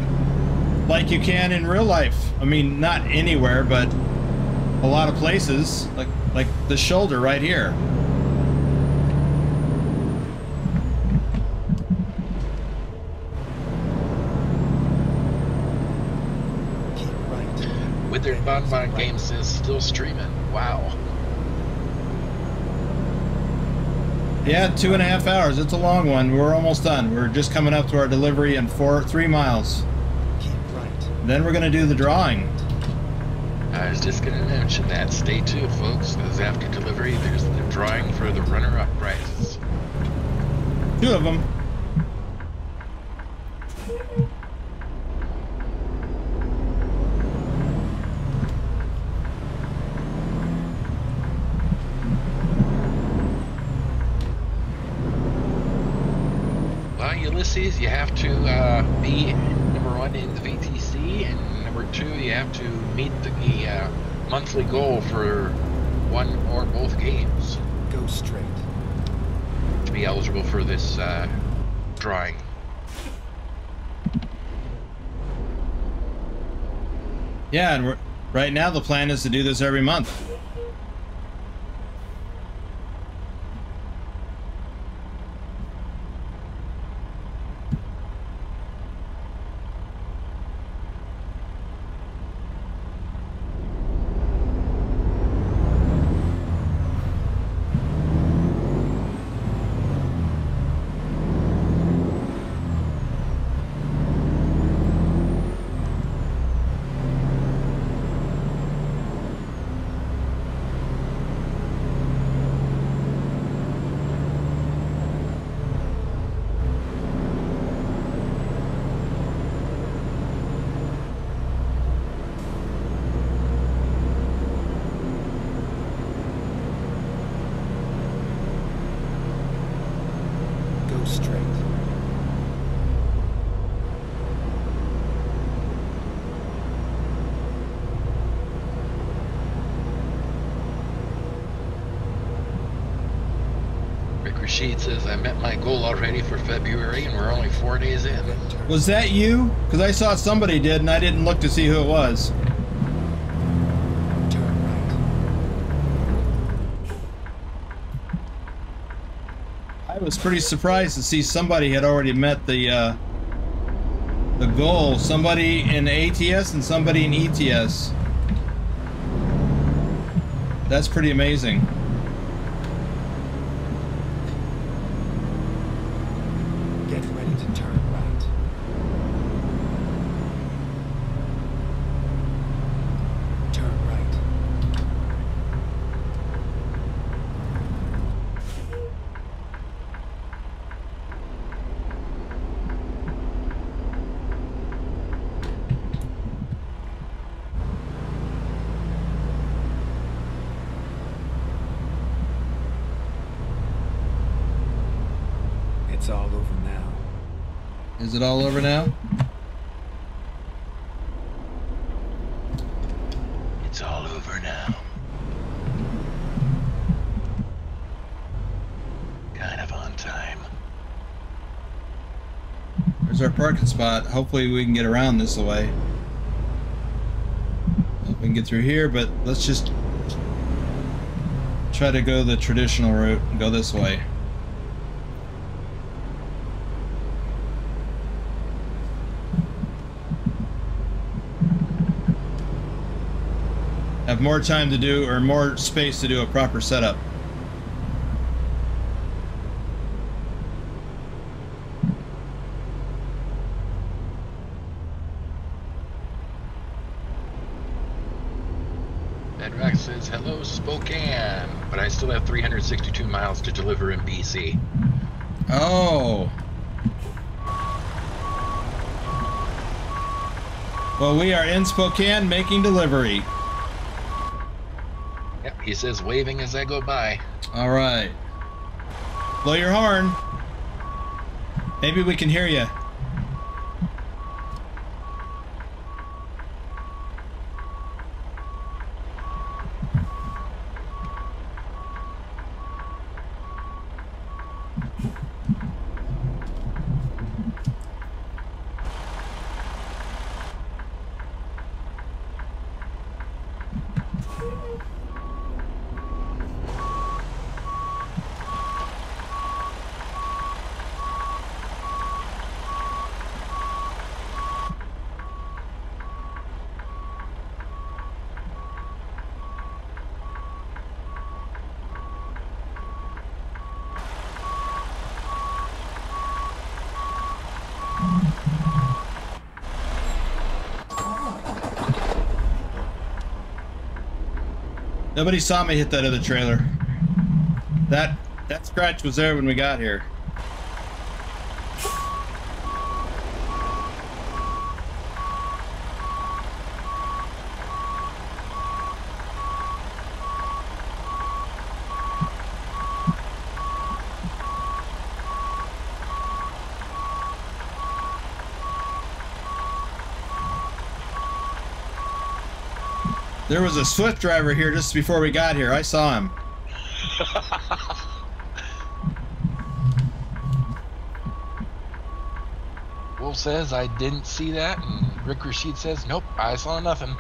like you can in real life. I mean, not anywhere, but a lot of places, like like the shoulder right here. Keep right. Withered Bonbon Game says still streaming. Wow. Yeah, two and a half hours. It's a long one. We're almost done. We're just coming up to our delivery in four, three miles. Keep right. Then we're gonna do the drawing. I was just gonna mention that. Stay tuned, folks, because after delivery, there's the drawing for the runner-up prizes. Two of them. Well, Ulysses, you have to uh, be number one in the VTC, and number two, you have to meet the uh, monthly goal for one or both games Go straight. to be eligible for this uh, drawing. Yeah, and we're, right now the plan is to do this every month. Go straight. Rick Rashid says, I met my goal already for February, and we're only four days in. Then turn. Was that you? Because I saw somebody did, and I didn't look to see who it was. I was pretty surprised to see somebody had already met the uh, the goal. Somebody in ATS and somebody in ETS. That's pretty amazing. Get ready to turn right. Turn right. It's all over now. Is it all over now? It's all over now. Kind of on time. There's our parking spot. Hopefully we can get around this way. Hope we can get through here, but let's just try to go the traditional route and go this way. Have more time to do, or more space to do a proper setup. Bedrock says, hello, Spokane, but I still have 362 miles to deliver in BC. Oh. Well, we are in Spokane making delivery. He says, waving as I go by. All right. Blow your horn. Maybe we can hear you. Nobody saw me hit that other trailer. That that scratch was there when we got here. There was a Swift driver here just before we got here. I saw him. Wolf says, I didn't see that, and Rick Rashid says, nope, I saw nothing.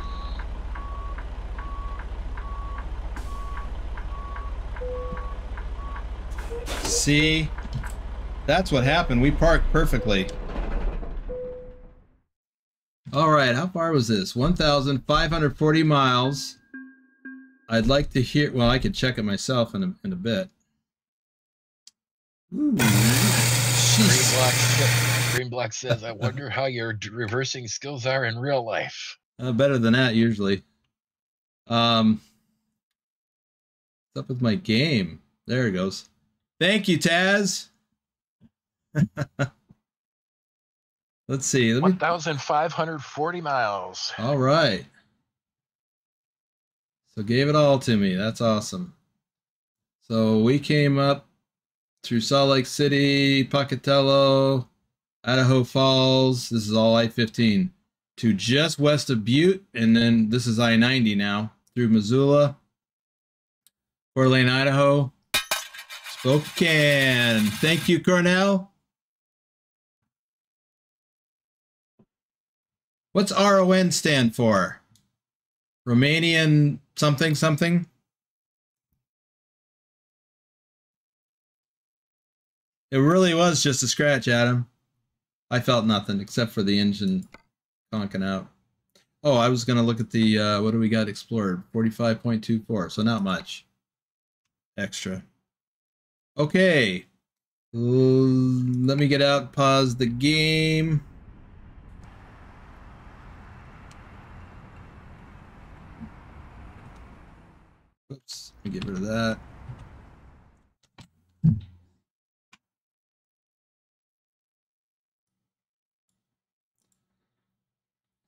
See? That's what happened. We parked perfectly. Far was this? 1,540 miles. I'd like to hear, well, I could check it myself in a, in a bit. Ooh, Green jeez. Black, sa- Green Black says, I wonder how your reversing skills are in real life. Uh, better than that, usually. Um, what's up with my game? There it goes. Thank you, Taz. Let's see. Let me 1,540 miles. All right. So gave it all to me. That's awesome. So we came up through Salt Lake City, Pocatello, Idaho Falls. This is all I-15 to just west of Butte, and then this is I-90 now through Missoula, Coeur d'Alene, Idaho, Spokane. Thank you, Cornell. What's RON stand for? Romanian something something? It really was just a scratch, Adam. I felt nothing except for the engine conking out. Oh, I was gonna look at the uh, what do we got explored? Forty-five point two four, so not much extra. Okay, let me get out. Pause the game. Oops, let me get rid of that.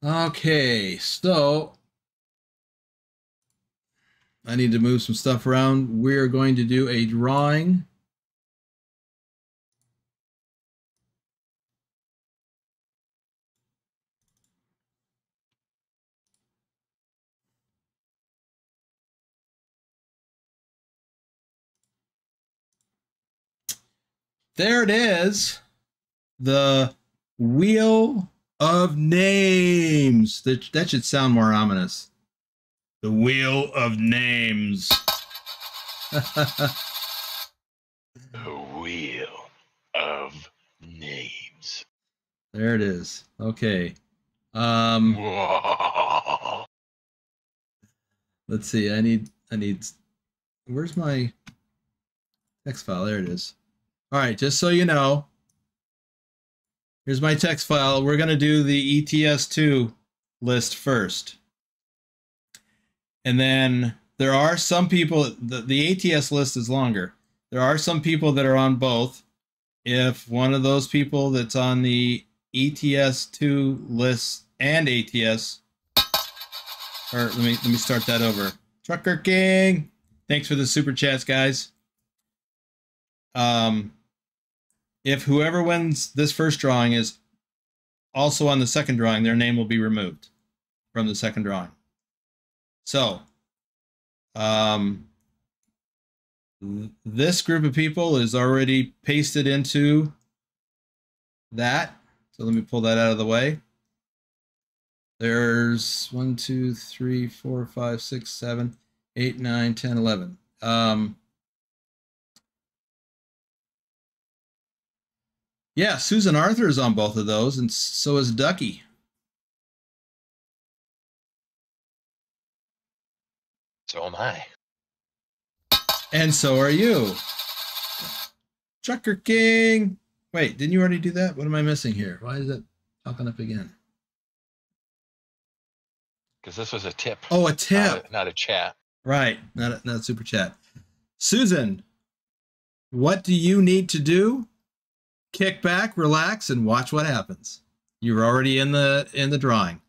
Okay, so I need to move some stuff around. We're going to do a drawing. There it is. The Wheel of Names. That, that should sound more ominous. The Wheel of Names. The wheel of names. there it is. Okay. Um Whoa. let's see. I need I need where's my text file? There it is. All right, just so you know, here's my text file. We're gonna do the ETS2 list first. And then there are some people the, the ATS list is longer. There are some people that are on both. If one of those people that's on the ETS2 list and ATS or let me let me start that over. TruckerKing, thanks for the super chats, guys. Um, if whoever wins this first drawing is also on the second drawing, their name will be removed from the second drawing. So, um, th- this group of people is already pasted into that. So let me pull that out of the way. There's one, two, three, four, five, six, seven, eight, nine, ten, eleven. Um, yeah, Susan Arthur is on both of those, and so is Ducky. So am I. And so are you. TruckerKing. Wait, didn't you already do that? What am I missing here? Why is it popping up again? Because this was a tip. Oh, a not tip. a- not a chat. Right, not a, not a super chat. Susan, what do you need to do? Kick back, relax, and watch what happens. You're already in the in the drawing,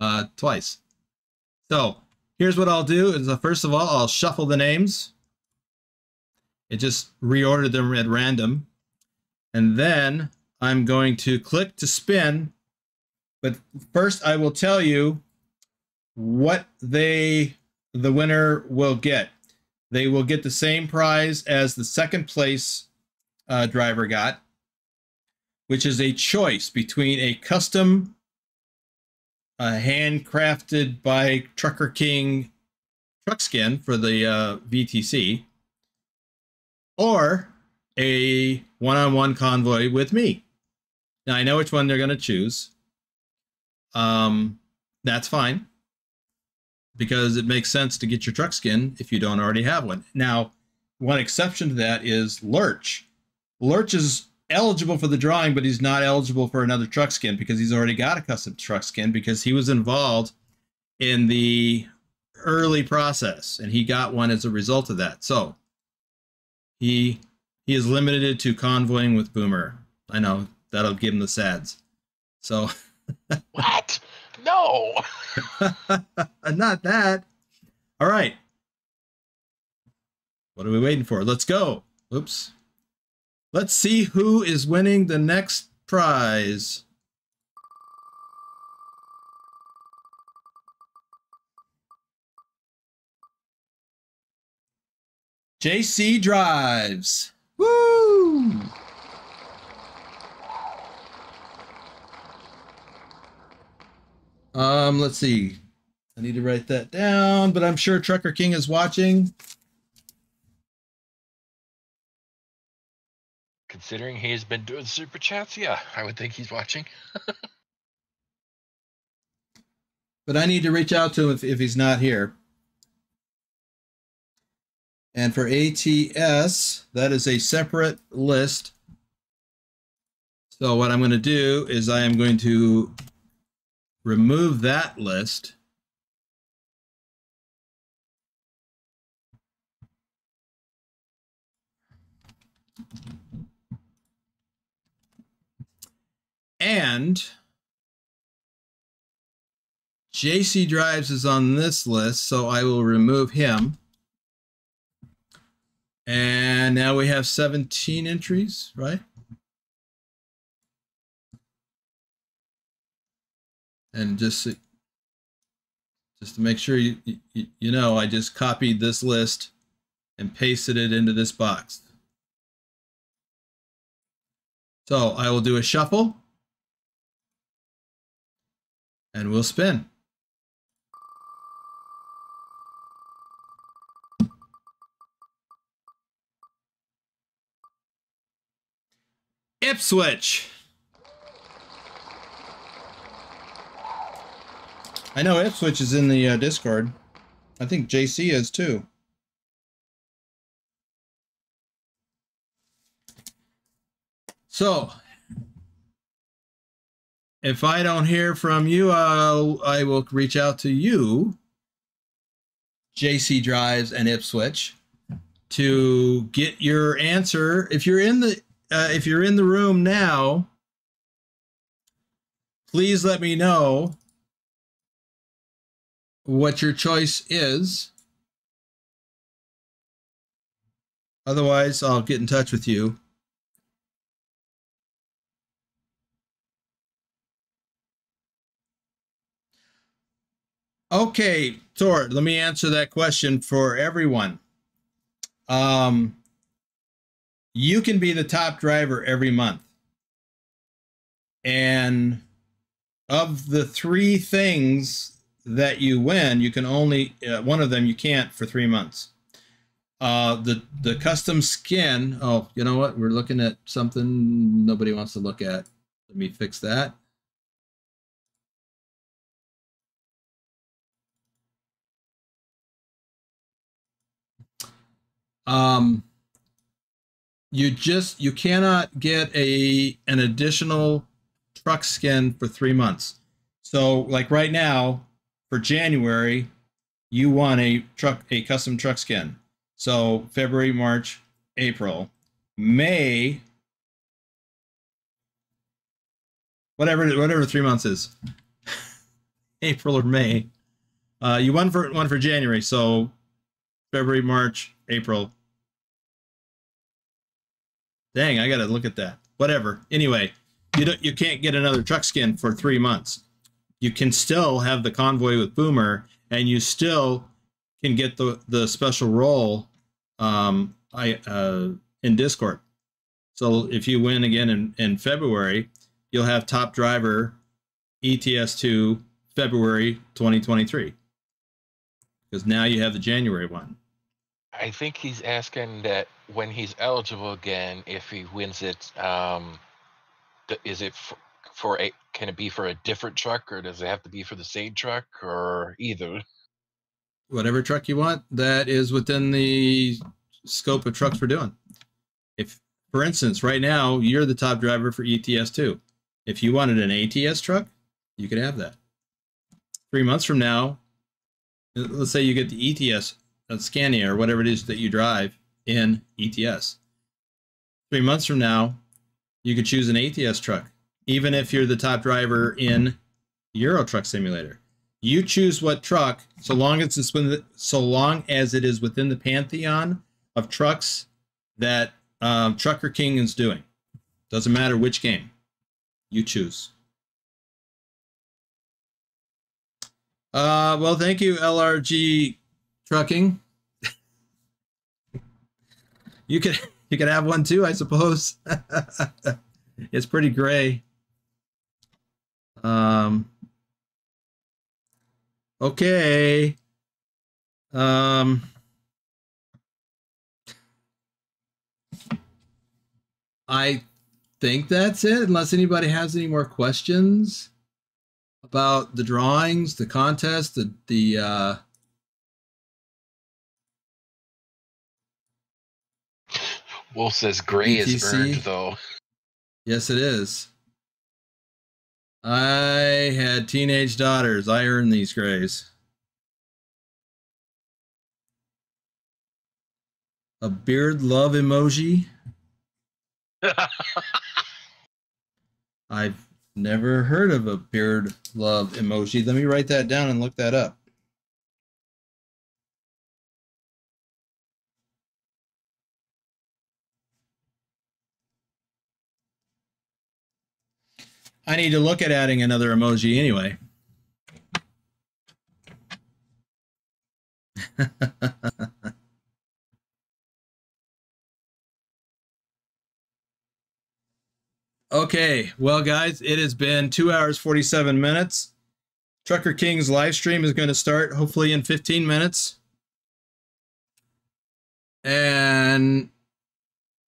uh, twice. So here's what I'll do: is uh, first of all, I'll shuffle the names. It just reordered them at random, and then I'm going to click to spin. But first, I will tell you what they the winner will get. They will get the same prize as the second place uh, driver got, which is a choice between a custom, uh, handcrafted by TruckerKing truck skin for the uh, VTC, or a one on one convoy with me. Now, I know which one they're going to choose. Um, that's fine because it makes sense to get your truck skin if you don't already have one. Now, one exception to that is Lurrch. Lurrch is eligible for the drawing, but he's not eligible for another truck skin because he's already got a custom truck skin because he was involved in the early process and he got one as a result of that. So he he is limited to convoying with Boomer. I know that'll give him the sads. So What? No. Not that. All right. What are we waiting for? Let's go. Oops. Let's see who is winning the next prize. JC Drives. Woo! Um, let's see. I need to write that down, but I'm sure TruckerKing is watching. Considering he's been doing super chats, yeah, I would think he's watching. But I need to reach out to him if, if he's not here. And for ATS, that is a separate list. So what I'm going to do is I am going to remove that list. And JC Drives is on this list, so I will remove him. And now we have 17 entries, right? And just just to make sure you, you you know, I just copied this list and pasted it into this box. So I will do a shuffle and we'll spin. Ipswich. I know Ipswich is in the uh, Discord. I think JC is too. So, if I don't hear from you, I'll, I will reach out to you, JC Drives and Ipswich, to get your answer. If you're in the uh, if you're in the room now, please let me know what your choice is. Otherwise, I'll get in touch with you. Okay, Tor, let me answer that question for everyone. Um, you can be the top driver every month. And of the three things that you win, you can only uh, one of them you can't for three months. Uh, the the custom skin. Oh, you know what? We're looking at something nobody wants to look at. Let me fix that. Um, you just you cannot get a an additional truck skin for three months. So, like right now, for January, you want a truck a custom truck skin. So February, March, April, May, whatever whatever three months is, April or May. Uh, you won for one for January, so February, March, April. Dang, I gotta look at that. Whatever. Anyway, you don't you can't get another truck skin for three months. You can still have the convoy with Boomer, and you still can get the the special role um, I uh, in Discord. So if you win again in, in February, you'll have top driver ETS2 February 2023. Because now you have the January one. I think he's asking that when he's eligible again, if he wins it, um, th- is it for, for a? Can it be for a different truck, or does it have to be for the same truck, or either? Whatever truck you want, that is within the scope of trucks we're doing. If, for instance, right now you're the top driver for ETS2. If you wanted an ATS truck, you could have that. Three months from now, let's say you get the ETS Scania or whatever it is that you drive in ETS. Three months from now, you could choose an ATS truck, even if you're the top driver in Euro Truck Simulator. You choose what truck, so long as it's within, so long as it is within the pantheon of trucks that um, TruckerKing is doing. Doesn't matter which game, you choose. Uh, well, thank you, LRG Trucking. You could you could have one too, I suppose. it's pretty gray. Um. Okay. Um. I think that's it, unless anybody has any more questions about the drawings, the contest, the the uh, Wolf says gray is earned though. Yes, it is. I had teenage daughters. I earned these grays. A beard love emoji. I've never heard of a beard love emoji. Let me write that down and look that up. I need to look at adding another emoji anyway. Okay, well, guys, it has been two hours, 47 minutes. TruckerKing's live stream is going to start hopefully in 15 minutes. And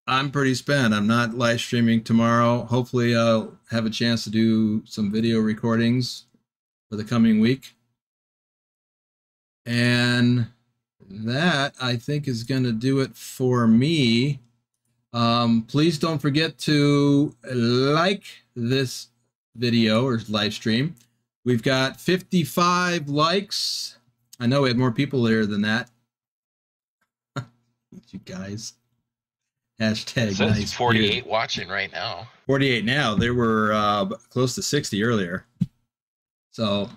I'm pretty spent. I'm not live streaming tomorrow. Hopefully, I'll have a chance to do some video recordings for the coming week. And that, I think, is going to do it for me. Um, please don't forget to like this video or live stream. We've got 55 likes. I know we had more people there than that. you guys. Hashtag It says nice 48 beard. watching right now. 48 now. There were uh, close to 60 earlier. So,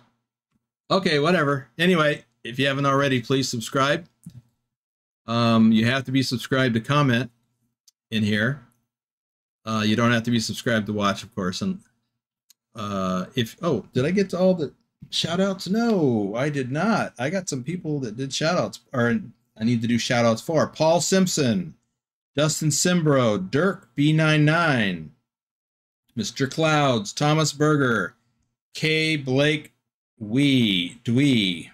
okay, whatever. Anyway, if you haven't already, please subscribe. Um, you have to be subscribed to comment in here. Uh, you don't have to be subscribed to watch, of course. And uh, if oh, did I get to all the shout outs? No, I did not. I got some people that did shout outs, or I need to do shout outs for Paul Simpson, Dustin Simbro, Dirk B99, Mr. Clouds, Thomas Berger, K. Blake Wee Dwee,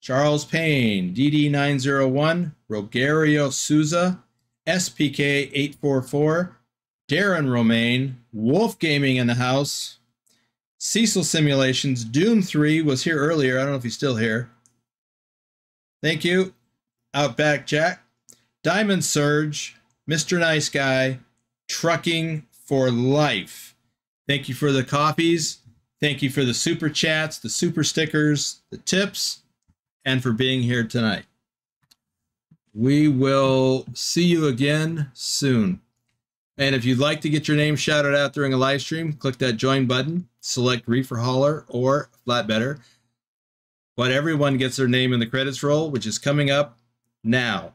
Charles Payne, DD901, Rogerio Souza, SPK844, Darren Romaine, Wolf Gaming in the house, Cecil Simulations, Doom 3 was here earlier. I don't know if he's still here. Thank you. Outback Jack, Diamond Surge, Mr. Nice Guy, Trucking for Life. Thank you for the copies. Thank you for the super chats, the super stickers, the tips, and for being here tonight. We will see you again soon. And if you'd like to get your name shouted out during a live stream, click that join button, select Reefer Hauler or Flatbedder. But everyone gets their name in the credits roll, which is coming up now.